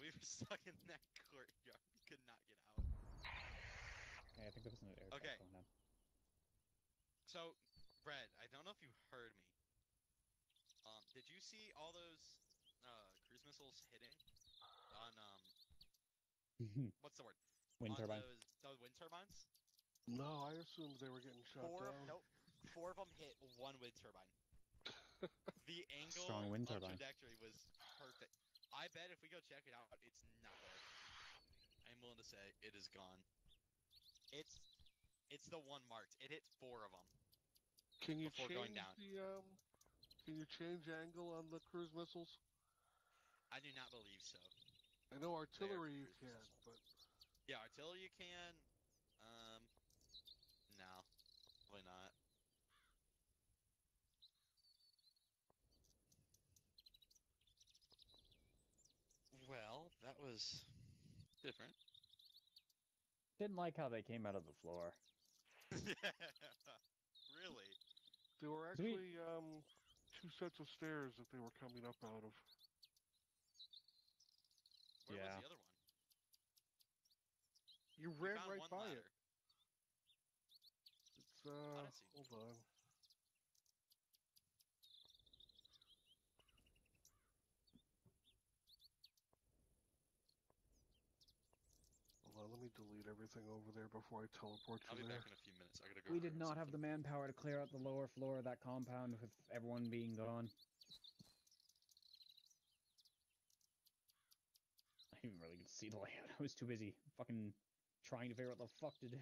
We were stuck in that courtyard. We could not get out. Okay, I think there was an aircraft Okay. going down. So, Brad, I don't know if you heard me. Um, did you see all those uh, cruise missiles hitting on um, what's the word? Wind on turbine. Those, those wind turbines. No, I assumed they were getting shot Four, down. nope. Four of them hit one wind turbine. the angle Strong wind of turbine. trajectory was perfect. I bet if we go check it out, it's not there. I'm willing to say it is gone. It's it's the one marked. It hit four of them. Can you Before change going down. the um? Can you change angle on the cruise missiles? I do not believe so. I know artillery you cruise can, but Yeah, artillery you can. Um, no, probably not. Well, that was different. Didn't like how they came out of the floor. yeah, really? there were Sweet. actually um two sets of stairs that they were coming up out of. Where Yeah. was the other one? You We ran right by ladder. it. It's uh, didn't hold on. Hold on, let me delete everything over there before I teleport you I'll be there. back in a few minutes. I gotta go. We did not have the manpower to clear out the lower floor of that compound with everyone being gone. I didn't even really get to see the layout. I was too busy fucking trying to figure out what the fuck to do.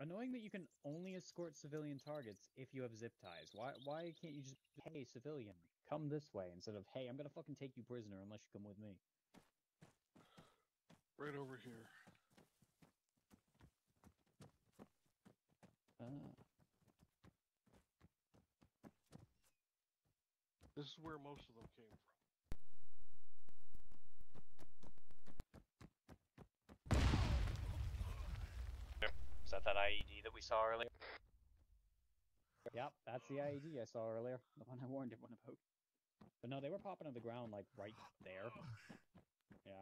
Annoying that you can only escort civilian targets if you have zip ties. Why why can't you just hey civilian, come this way instead of hey, I'm gonna fucking take you prisoner unless you come with me. Right over here. Uh, This is where most of them came from. Is that that IED that we saw earlier? Yep, that's the IED I saw earlier. The one I warned everyone about. But no, they were popping on the ground like right there. Yeah.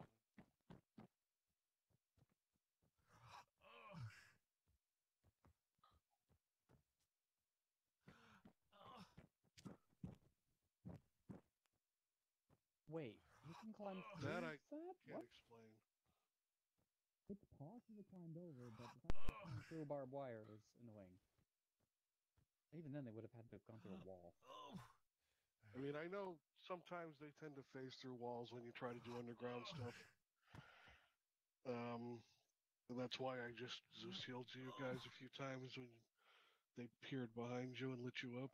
Wait, you can climb through That I that? can't What? explain. It's possible to climb over, but the fact that climbing through barbed wire is annoying. Even then, they would have had to have gone through a wall. Oh. I mean, I know sometimes they tend to phase through walls when you try to do underground stuff. Um, and that's why I just Zeus healed you guys a few times when they peered behind you and lit you up.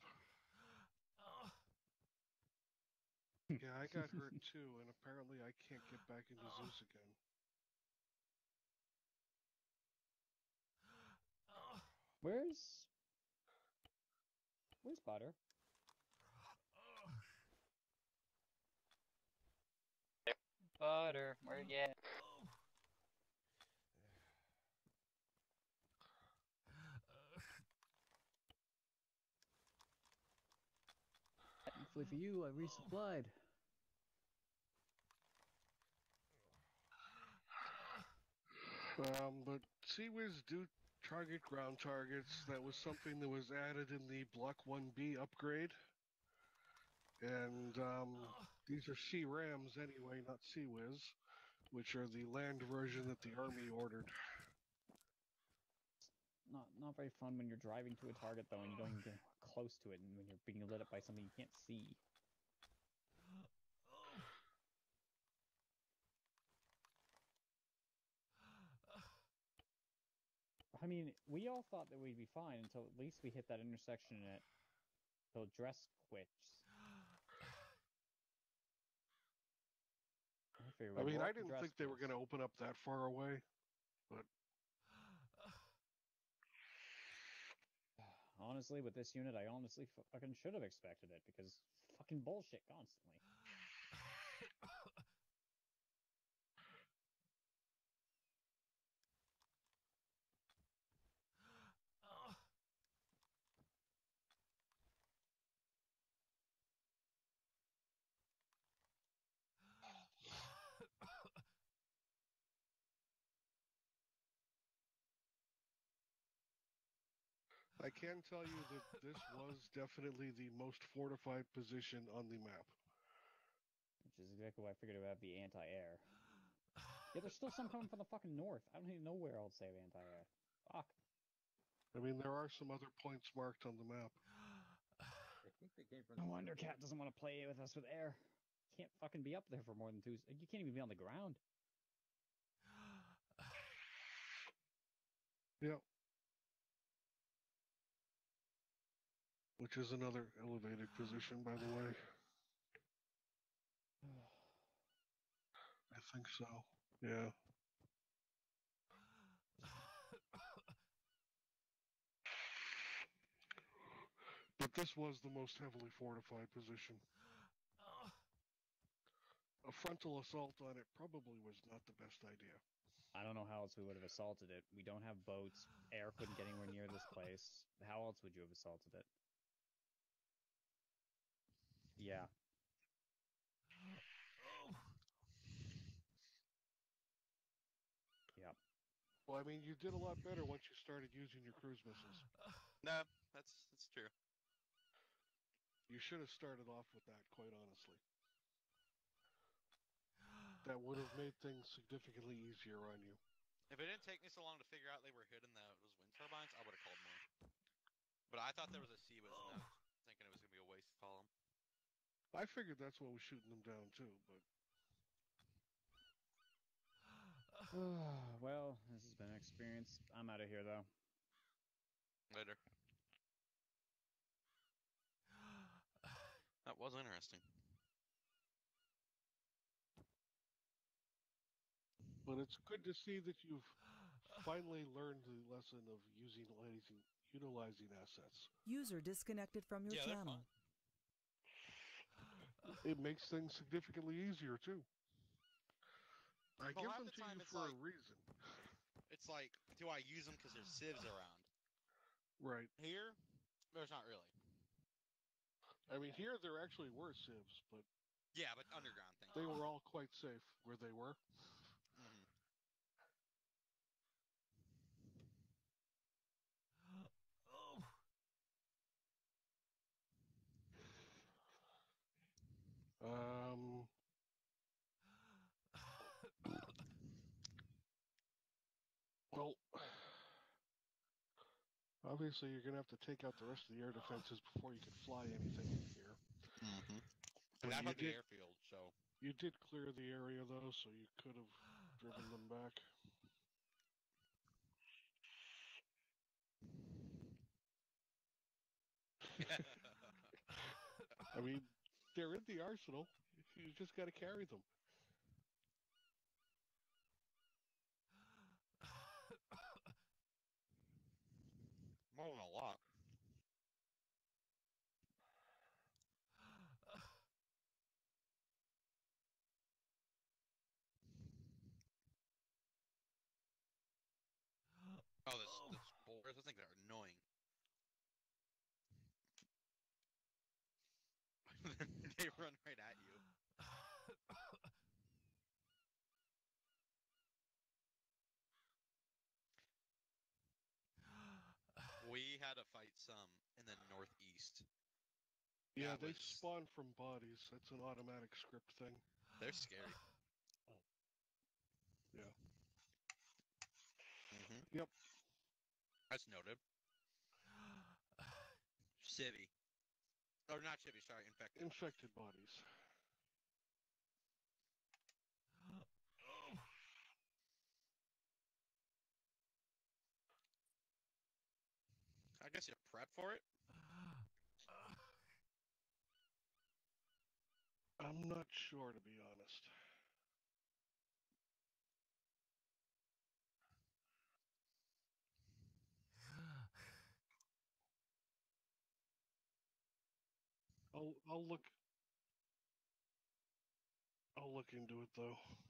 Yeah, I got hurt too, and apparently I can't get back into Zeus again. Where's Where's Butter? Butter, where you at? Thankfully for you, I resupplied. Um, but CIWS do target ground targets. That was something that was added in the Block 1B upgrade. And um, these are C-RAMs anyway, not CIWS, which are the land version that the Army ordered. Not not very fun when you're driving to a target though, and you don't even get close to it, and when you're being lit up by something you can't see. I mean, we all thought that we'd be fine until at least we hit that intersection at till dress quits. I, figured I mean, I didn't think they were going to open up that far away, but Honestly, with this unit, I honestly fucking should have expected it because fucking bullshit constantly. I can tell you that this was definitely the most fortified position on the map. Which is exactly why I figured it would be anti-air. Yeah, there's still some coming from the fucking north. I don't even know where else they have anti-air. Fuck. I mean, there are some other points marked on the map. I think they came from No wonder. Cat doesn't want to play with us with air. can't fucking be up there for more than two. s- You can't even be on the ground. Yep. Which is another elevated position, by the way. I think so. Yeah. But this was the most heavily fortified position. A frontal assault on it probably was not the best idea. I don't know how else we would have assaulted it. We don't have boats. Air couldn't get anywhere near this place. How else would you have assaulted it? Yeah. Yep. Well, I mean, you did a lot better once you started using your cruise missiles. No, that's that's true. You should have started off with that, quite honestly. That would have made things significantly easier on you. If it didn't take me so long to figure out they were hidden those wind turbines, I would have called more. But I thought there was a sea was enough, thinking it was gonna be a waste to call them. I figured that's what was shooting them down too, but well, this has been an experience. I'm out of here though. Later. That was interesting. but it's good to see that you've finally learned the lesson of using utilizing, utilizing assets. User disconnected from your Yeah, they're channel. It makes things significantly easier too. I Well, give them the to you for like- a reason. It's like, do I use them because there's sieves around? Right. Here, there's not really. I mean, here there actually were sieves, but Yeah, but underground things. they were all quite safe where they were. Obviously you're gonna have to take out the rest of the air defenses before you can fly anything in here. Mm-hmm. But And I you have the airfield, so You did clear the area though, so you could have driven them back. I mean, they're in the arsenal. You just got to carry them. More than a lot. Oh, this, this boars, I think they're annoying. they run right at you. We had to fight some in the northeast. Yeah, That they was- spawn from bodies. That's an automatic script thing. They're scary. Yeah. Mm-hmm. Yep. That's noted. Civvy. Or not Civvy, sorry, infected. Infected bodies. I guess you prep for it. I'm not sure, to be honest. I'll I'll look. I'll look into it though.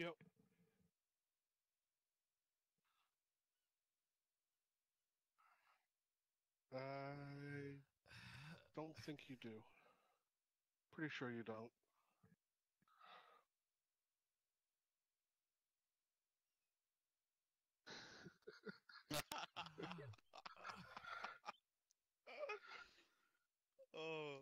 Yep. I don't think you do. Pretty sure you don't. oh.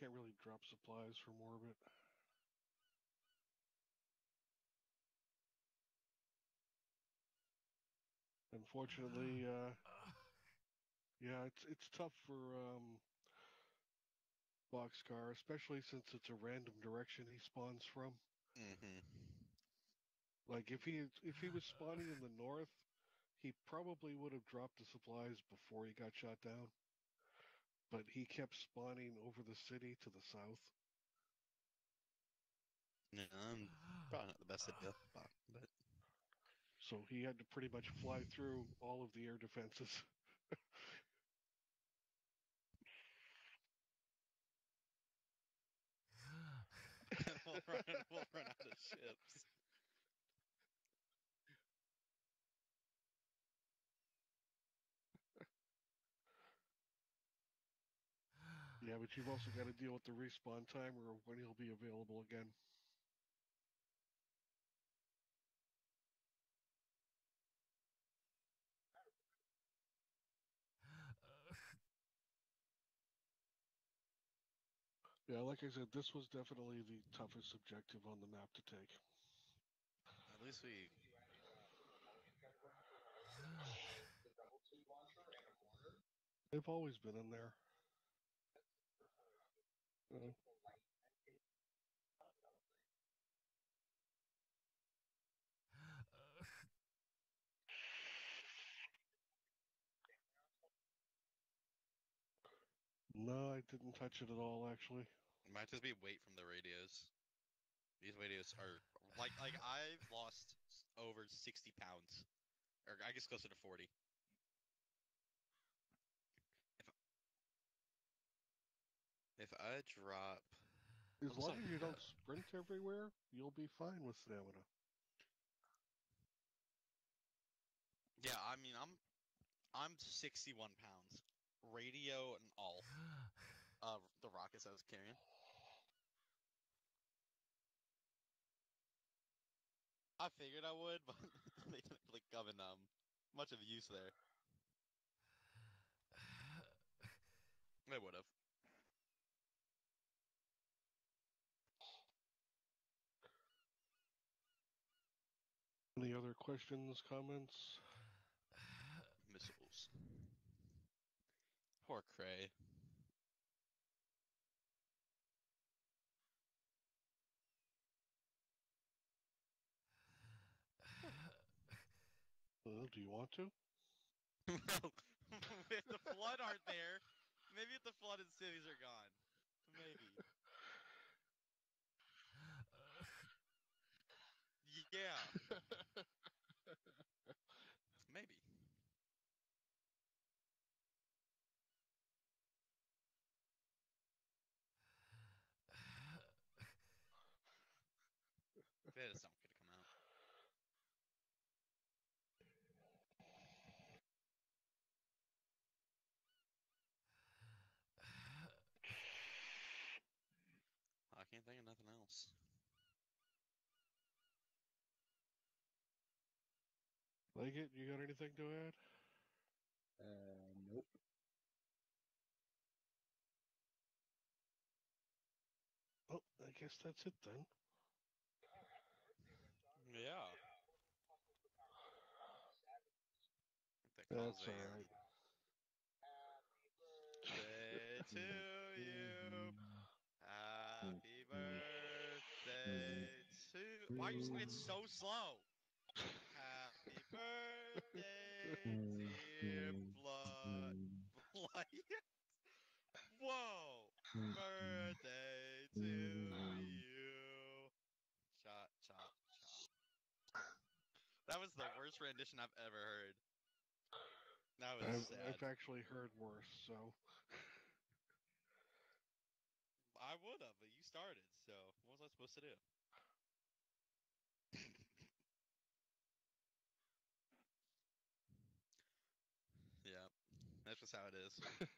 can't really drop supplies from orbit. Unfortunately, uh, yeah, it's it's tough for um, Boxcar, especially since it's a random direction he spawns from. Mm-hmm. Like if he if he was spawning in the north, he probably would have dropped the supplies before he got shot down. But he kept spawning over the city to the south. Yeah, I'm probably not the best idea, but, but So he had to pretty much fly through all of the air defenses. we'll, run, we'll run out of ships. Yeah, but you've also got to deal with the respawn timer of when he'll be available again. Yeah, like I said, this was definitely the toughest objective on the map to take. At least we. They've always been in there. Uh, no, I didn't touch it at all, actually. it Might just be weight from the radios. These radios are like like I've lost over sixty pounds, or I guess closer to forty. If if I drop, As Looks long like, as you don't sprint everywhere, you'll be fine with stamina. yeah, I mean I'm I'm sixty one pounds, radio and all. Uh, the rockets I was carrying. I figured I would, but they didn't really come in um much of use there. They would have. Any other questions, comments? Missiles. Poor Cray. Uh, do you want to? if the flood aren't there, maybe if the flooded cities are gone, maybe. Yeah, maybe. That is something could come out. I can't think of nothing else. Like it? You got anything to add? Uh, nope. Oh, I guess that's it then. Yeah. That's alright. Birthday to you. Happy birthday to. Why are you saying it so slow? Happy birthday, mm, dear mm, blood. Mm. Like, whoa! Birthday to you. Shot, shot, shot. That was the worst rendition I've ever heard. That was I've, sad. I've actually heard worse, so. I would have, but you started, so what was I supposed to do? yeah, that's how it is.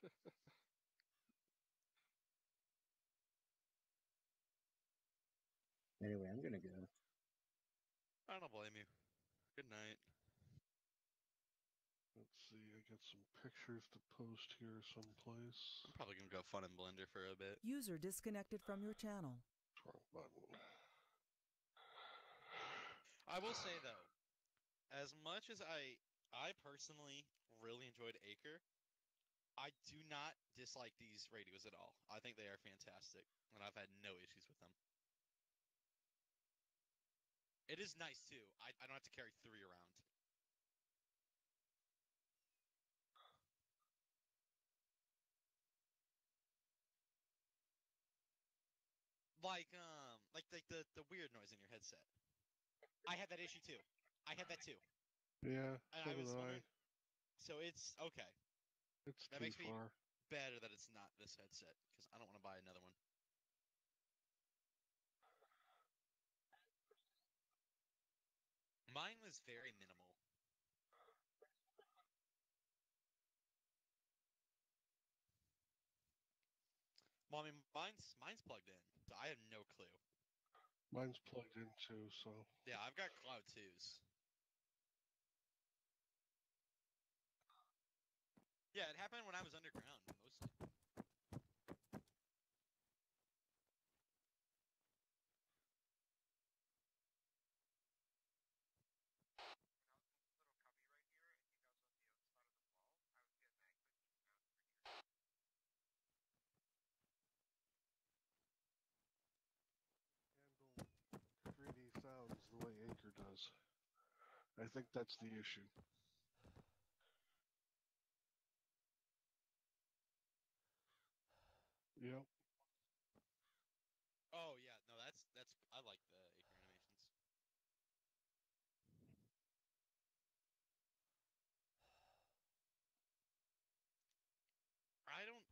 Anyway, I'm gonna go. I don't blame you. Good night. Let's see, I got some pictures to post here someplace. I'm probably gonna go fun and blender for a bit. User disconnected from your channel. Wrong button. I will say though, as much as I I personally really enjoyed Acre, I do not dislike these radios at all. I think they are fantastic, and I've had no issues with them. It is nice too. I, I don't have to carry three around. Like um like like the, the weird noise in your headset. I had that issue too. I had that too. Yeah, And so I was did I. wondering- So it's okay. It's That makes me better that it's not this headset because I don't want to buy another one. Mine was very minimal. Well, I mean, mine's mine's plugged in, so I have no clue. Mine's plugged in too, so Yeah, I've got Cloud twos. Yeah, it happened when I was underground mostly. handle 3D sounds the way Acre does. I think that's the issue. Yep. Oh yeah, no, that's that's I like the Acre animations. I don't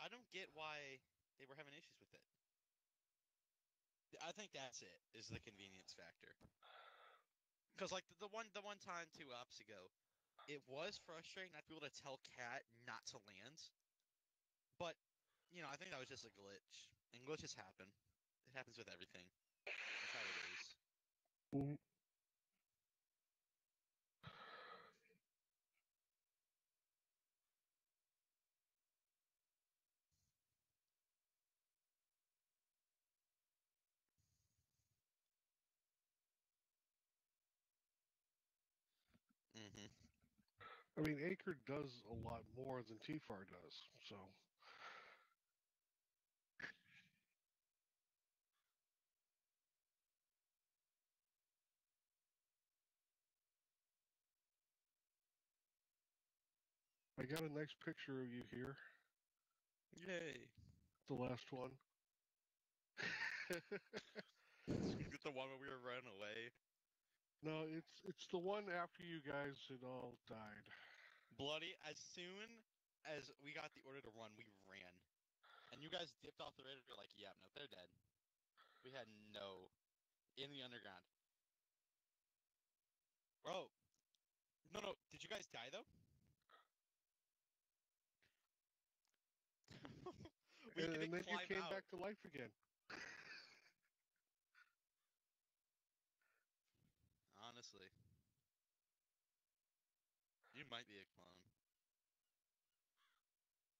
I don't get why they were having issues with it. I think that's it, is the convenience factor. Because like the, the one the one time two ops ago, it was frustrating not to be able to tell Cat not to land. But you know, I think that was just a glitch. And glitches happen. It happens with everything. That's how it is. Mhm. Mm-hmm. I mean, Acre does a lot more than TFAR does, so. I got a nice picture of you here. Yay. The last one. Get the one where we were running away. No, it's it's the one after you guys had all died. Bloody, as soon as we got the order to run, we ran. And you guys dipped off the radar, like, yeah, no, they're dead. We had no. In the underground. Bro. No, no, did you guys die, though? We and, and then you came out. back to life again. Honestly. You might be a clone.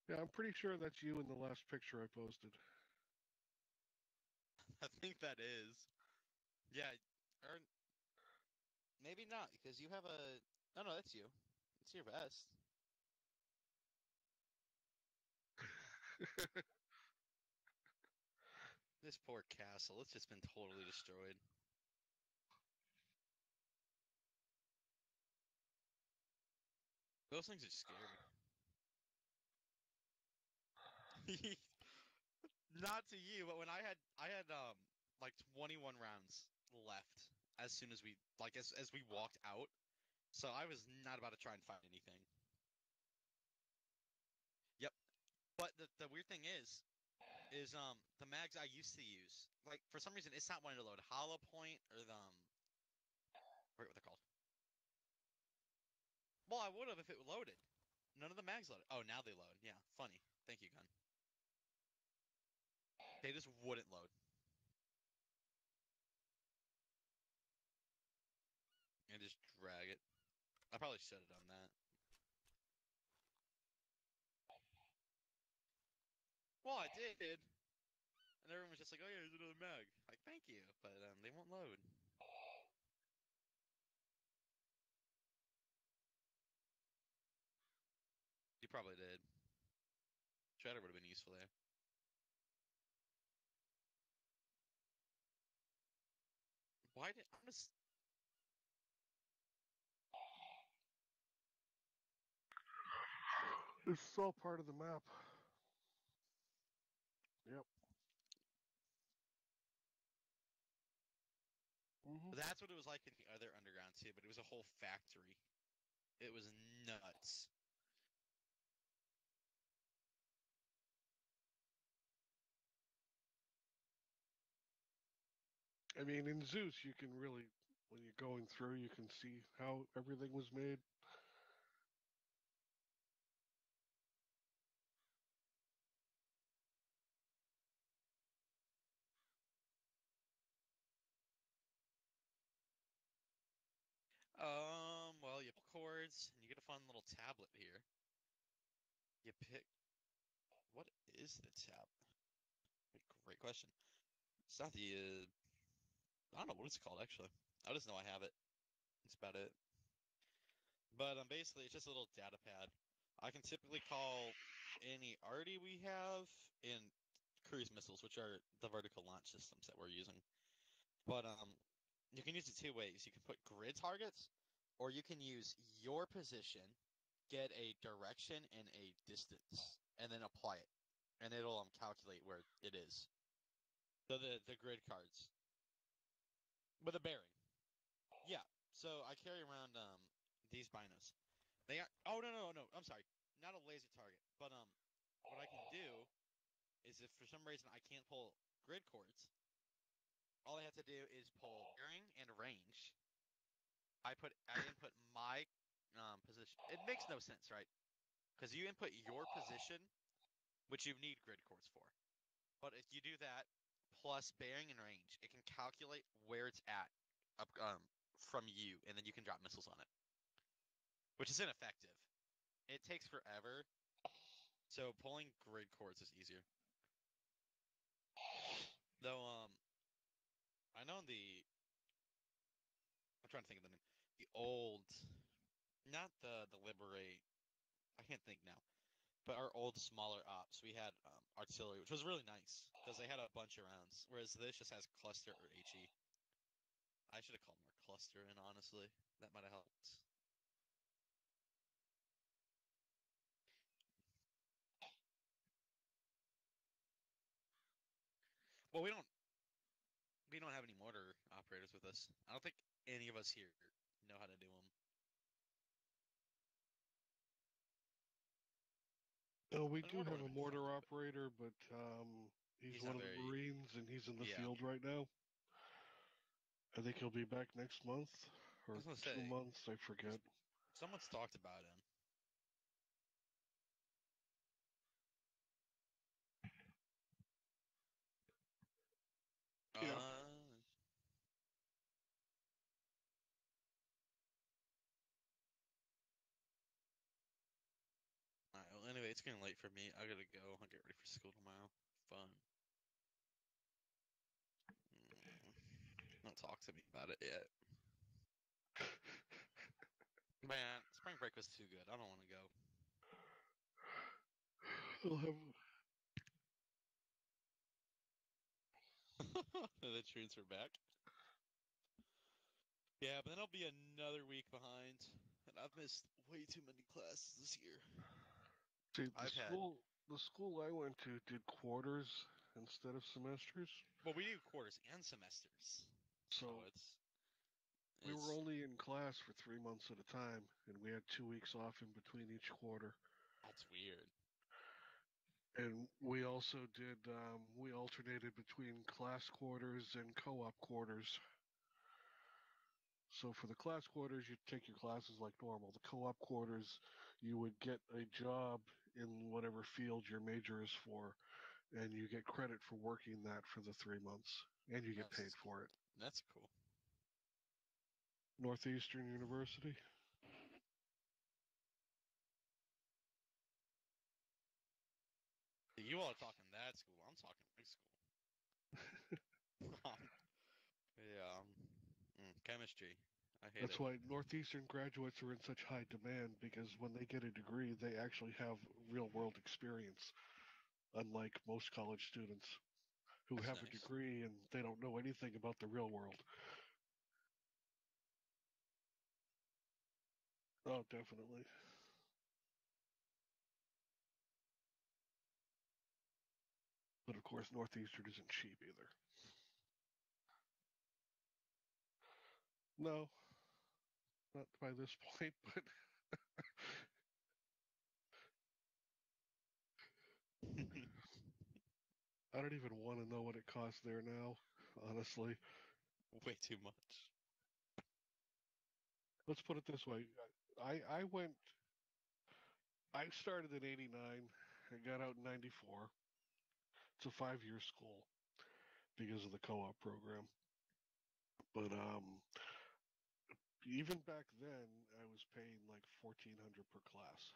Yeah, I'm pretty sure that's you in the last picture I posted. I think that is. Yeah, or maybe not because you have a. No, no, that's you. It's your vest. This poor castle. It's just been totally destroyed. Those things are scary. Not to you, but when I had I had um like 21 rounds left as soon as we like as as we walked out. So I was not about to try and find anything. Yep. But the the weird thing is is um the mags I used to use, like for some reason it's not wanting to load Hollow Point or the um forget what they're called. Well, I would have if it loaded. None of the mags loaded. Oh, now they load. Yeah, funny. Thank you, gun. They just wouldn't load. And just drag it. I probably should have done that. Well, I did. And everyone was just like, "Oh yeah, there's another mag." Like, thank you, but um, they won't load. You probably did. Shredder would have been useful there. Why did I'm just It's all part of the map. Yep. Mhm. But that's what it was like in the other underground too, but it was a whole factory. It was nuts. I mean, in Zeus, you can really, when you're going through, you can see how everything was made. Um, well, cords, and you get a fun little tablet here. You pick. What is the tab? Great question. It's not the. Uh, I don't know what it's called actually. I just know I have it. That's about it. But um, basically, it's just a little data pad. I can typically call any arty we have in cruise missiles, which are the vertical launch systems that we're using. But um, you can use it two ways. You can put grid targets, or you can use your position, get a direction and a distance, and then apply it, and it'll um, calculate where it is. So the the grid cards with a bearing. Yeah. So I carry around um these binos. They are. Oh no no no! I'm sorry. Not a laser target, but um, what I can do is if for some reason I can't pull grid cords, all I have to do is pull bearing and range. I put I input my um, position. It makes no sense, right? Because you input your position, which you need grid cords for. But if you do that plus bearing and range, it can calculate where it's at up um, from you, and then you can drop missiles on it, which is ineffective. It takes forever. So pulling grid cords is easier. Though um, I know in the I'm trying to think of the name. Old, not the the liberate. I can't think now. But our old smaller ops, we had um, artillery, which was really nice because they had a bunch of rounds. Whereas this just has cluster or HE. I should have called more cluster in, honestly. That might have helped. Well, we don't we don't have any mortar operators with us. I don't think any of us here know how to do them. Oh, we do have a mortar operator, but um, he's, He's one of the very- Marines and he's in the Yeah. field right now. I think he'll be back next month or two say- months. I forget. Someone's talked about him. Yeah. Uh, Alright, well, anyway, it's getting late for me. I gotta go. I'll get ready for school tomorrow. Fun. Mm, Don't talk to me about it yet. Man, spring break was too good. I don't want to go. He'll have the transfer back. Yeah, but then I'll be another week behind, and I've missed way too many classes this year. See, the I've had- school the school I went to did quarters instead of semesters, Well, we do quarters and semesters, so so it's we were only in class for three months at a time, and we had two weeks off in between each quarter. that's weird. And we also did um, we alternated between class quarters and co-op quarters. So for the class quarters, you take your classes like normal. The co-op quarters, you would get a job in whatever field your major is for, and you get credit for working that for the three months, and you get that's, paid for it. That's cool. Northeastern University. You all are talking that school. I'm talking my school. Um, yeah, um, mm, chemistry. I hate That's it. why Northeastern graduates are in such high demand because when they get a degree, they actually have real world experience, unlike most college students who That's have a degree and they don't know anything about the real world. Oh, definitely. But of course, Northeastern isn't cheap either. No, not by this point, but I don't even want to know what it costs there now, honestly. Way too much. Let's put it this way. I I went I started in 89 and got out in 94. It's a 5-year school because of the co-op program. But um even back then I was paying like 1400 per class.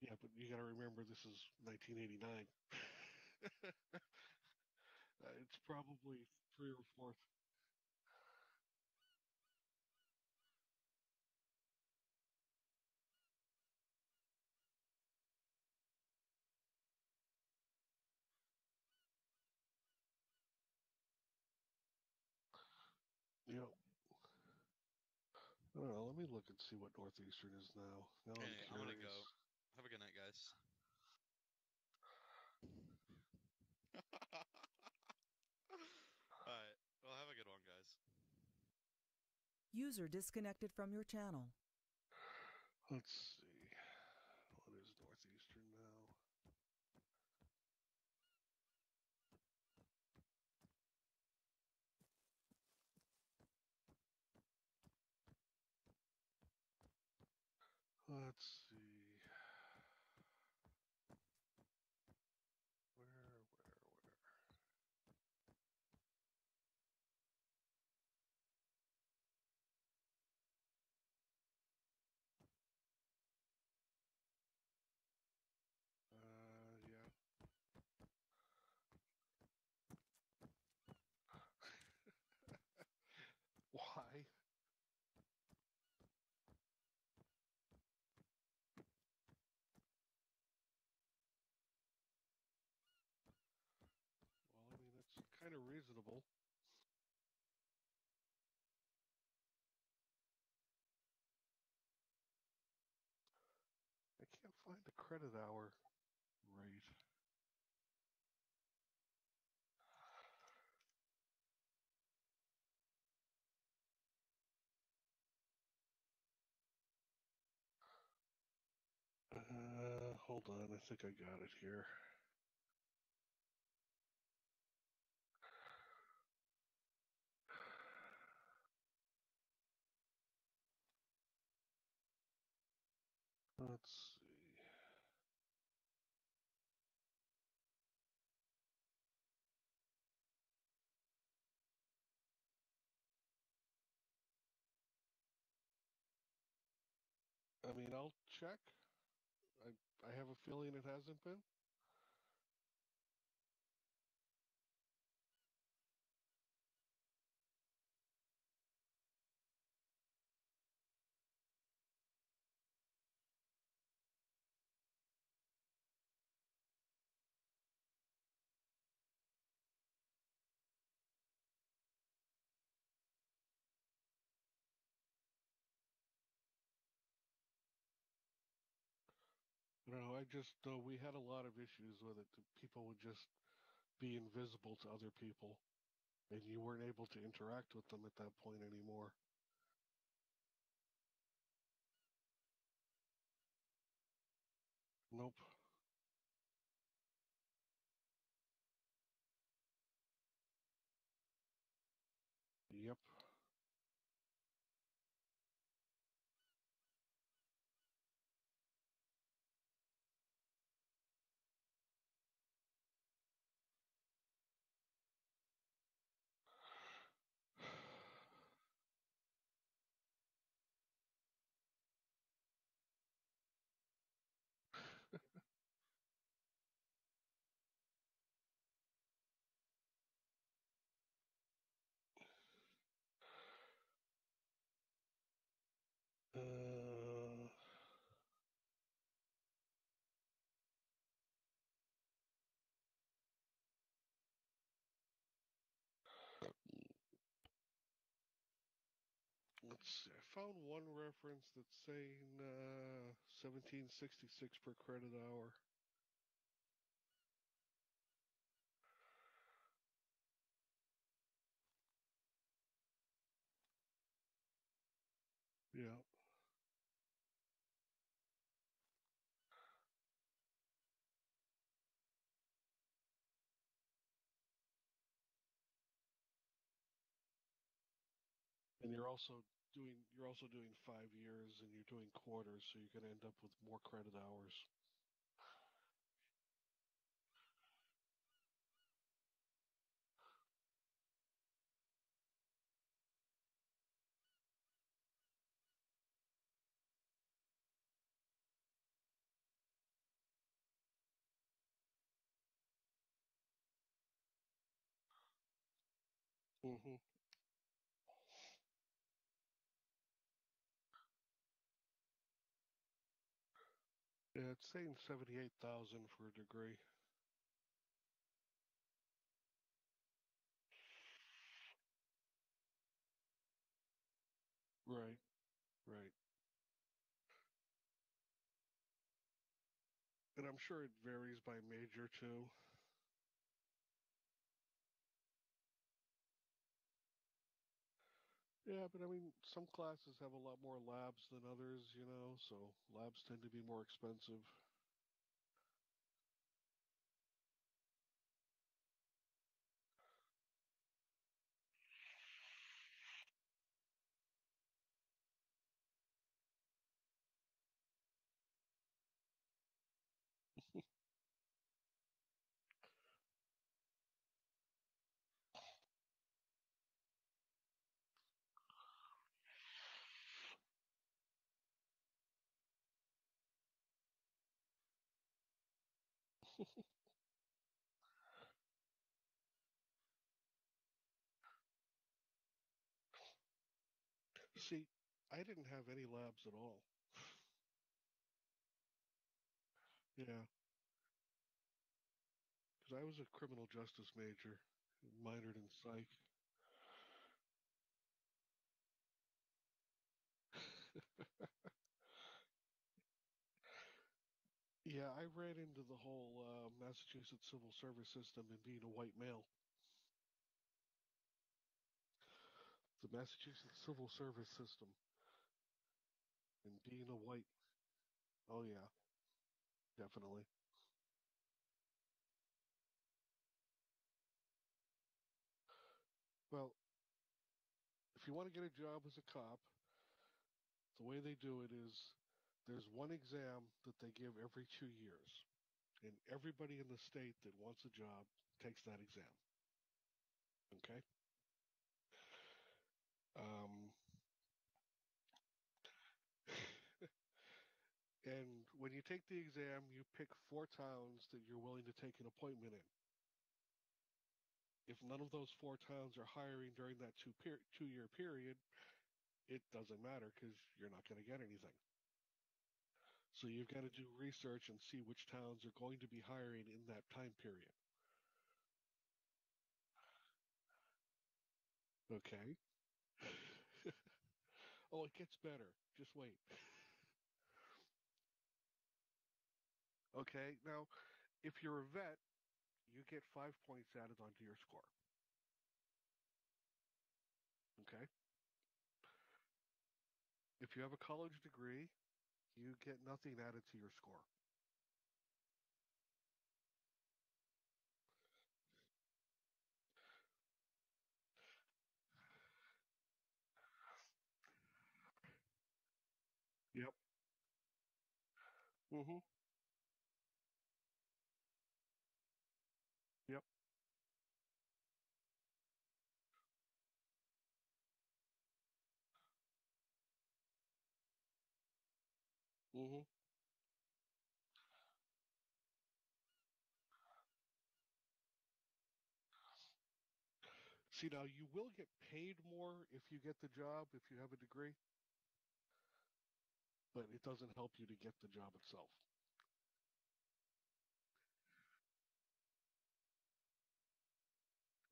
Yeah, but you got to remember this is 1989. uh, it's probably three or fourth. Yep. I don't know. Let me look and see what Northeastern is now. Now I'm I'm gonna go. Have a good night, guys. Alright. Well, have a good one, guys. User disconnected from your channel. Let's see. What is Northeastern now? Let's see. Where, where, where? Uh, yeah. Why? Well, I mean, that's kind of. I can't find the credit hour rate. Uh, hold on, I think I got it here. I'll check. I I have a feeling it hasn't been. No, I just know we had a lot of issues with it. People would just be invisible to other people, and you weren't able to interact with them at that point anymore. Nope. Yep. I found one reference that's saying uh, 1766 per credit hour. Yeah. And you're also doing you're also doing five years and you're doing quarters, so you're gonna end up with more credit hours. Mm-hmm. Yeah, it's saying seventy-eight thousand for a degree. Right, right. And I'm sure it varies by major too. Yeah, but I mean, some classes have a lot more labs than others, you know, so labs tend to be more expensive. See, I didn't have any labs at all. Yeah. Because I was a criminal justice major, minored in psych. yeah, I ran into the whole uh, Massachusetts civil service system and being a white male. The Massachusetts civil service system and being a white. Oh, yeah, definitely. Well, if you want to get a job as a cop, the way they do it is there's one exam that they give every two years, and everybody in the state that wants a job takes that exam. Okay? Um, and when you take the exam, you pick four towns that you're willing to take an appointment in. If none of those four towns are hiring during that two per- two year period, it doesn't matter because you're not going to get anything. So you've got to do research and see which towns are going to be hiring in that time period. Okay. Oh, it gets better. Just wait. okay, now, if you're a vet, you get five points added onto your score. Okay? If you have a college degree, you get nothing added to your score. Yep. Mm-hmm. Yep. Mm-hmm. See, now you will get paid more if you get the job, if you have a degree, but it doesn't help you to get the job itself.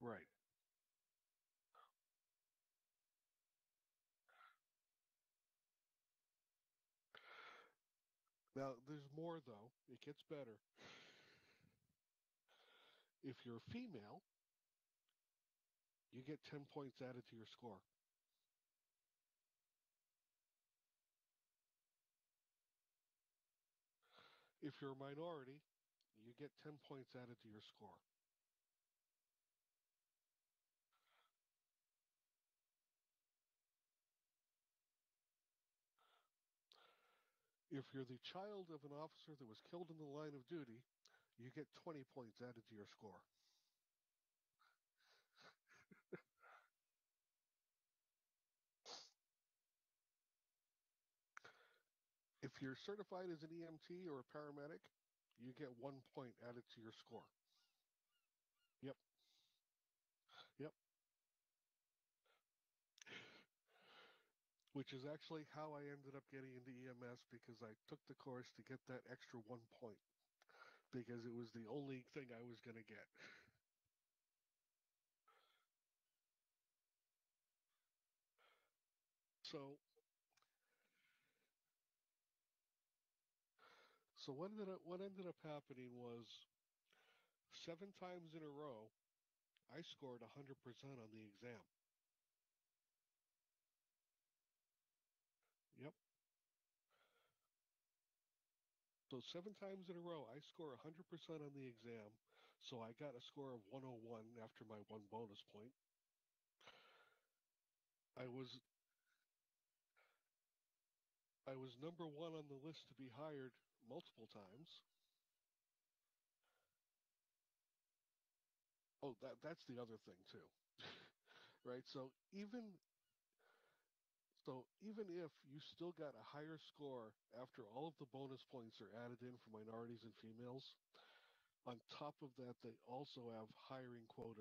Right. Now, there's more though. It gets better. If you're female, you get 10 points added to your score. If you're a minority, you get 10 points added to your score. If you're the child of an officer that was killed in the line of duty, you get 20 points added to your score. If you're certified as an EMT or a paramedic, you get one point added to your score. Yep. Yep. Which is actually how I ended up getting into EMS because I took the course to get that extra one point because it was the only thing I was going to get. So, so what ended up what ended up happening was seven times in a row, I scored 100% on the exam. Yep. So seven times in a row, I score 100% on the exam. So I got a score of 101 after my one bonus point. I was I was number one on the list to be hired multiple times. Oh, that that's the other thing too. right? So even so even if you still got a higher score after all of the bonus points are added in for minorities and females, on top of that they also have hiring quota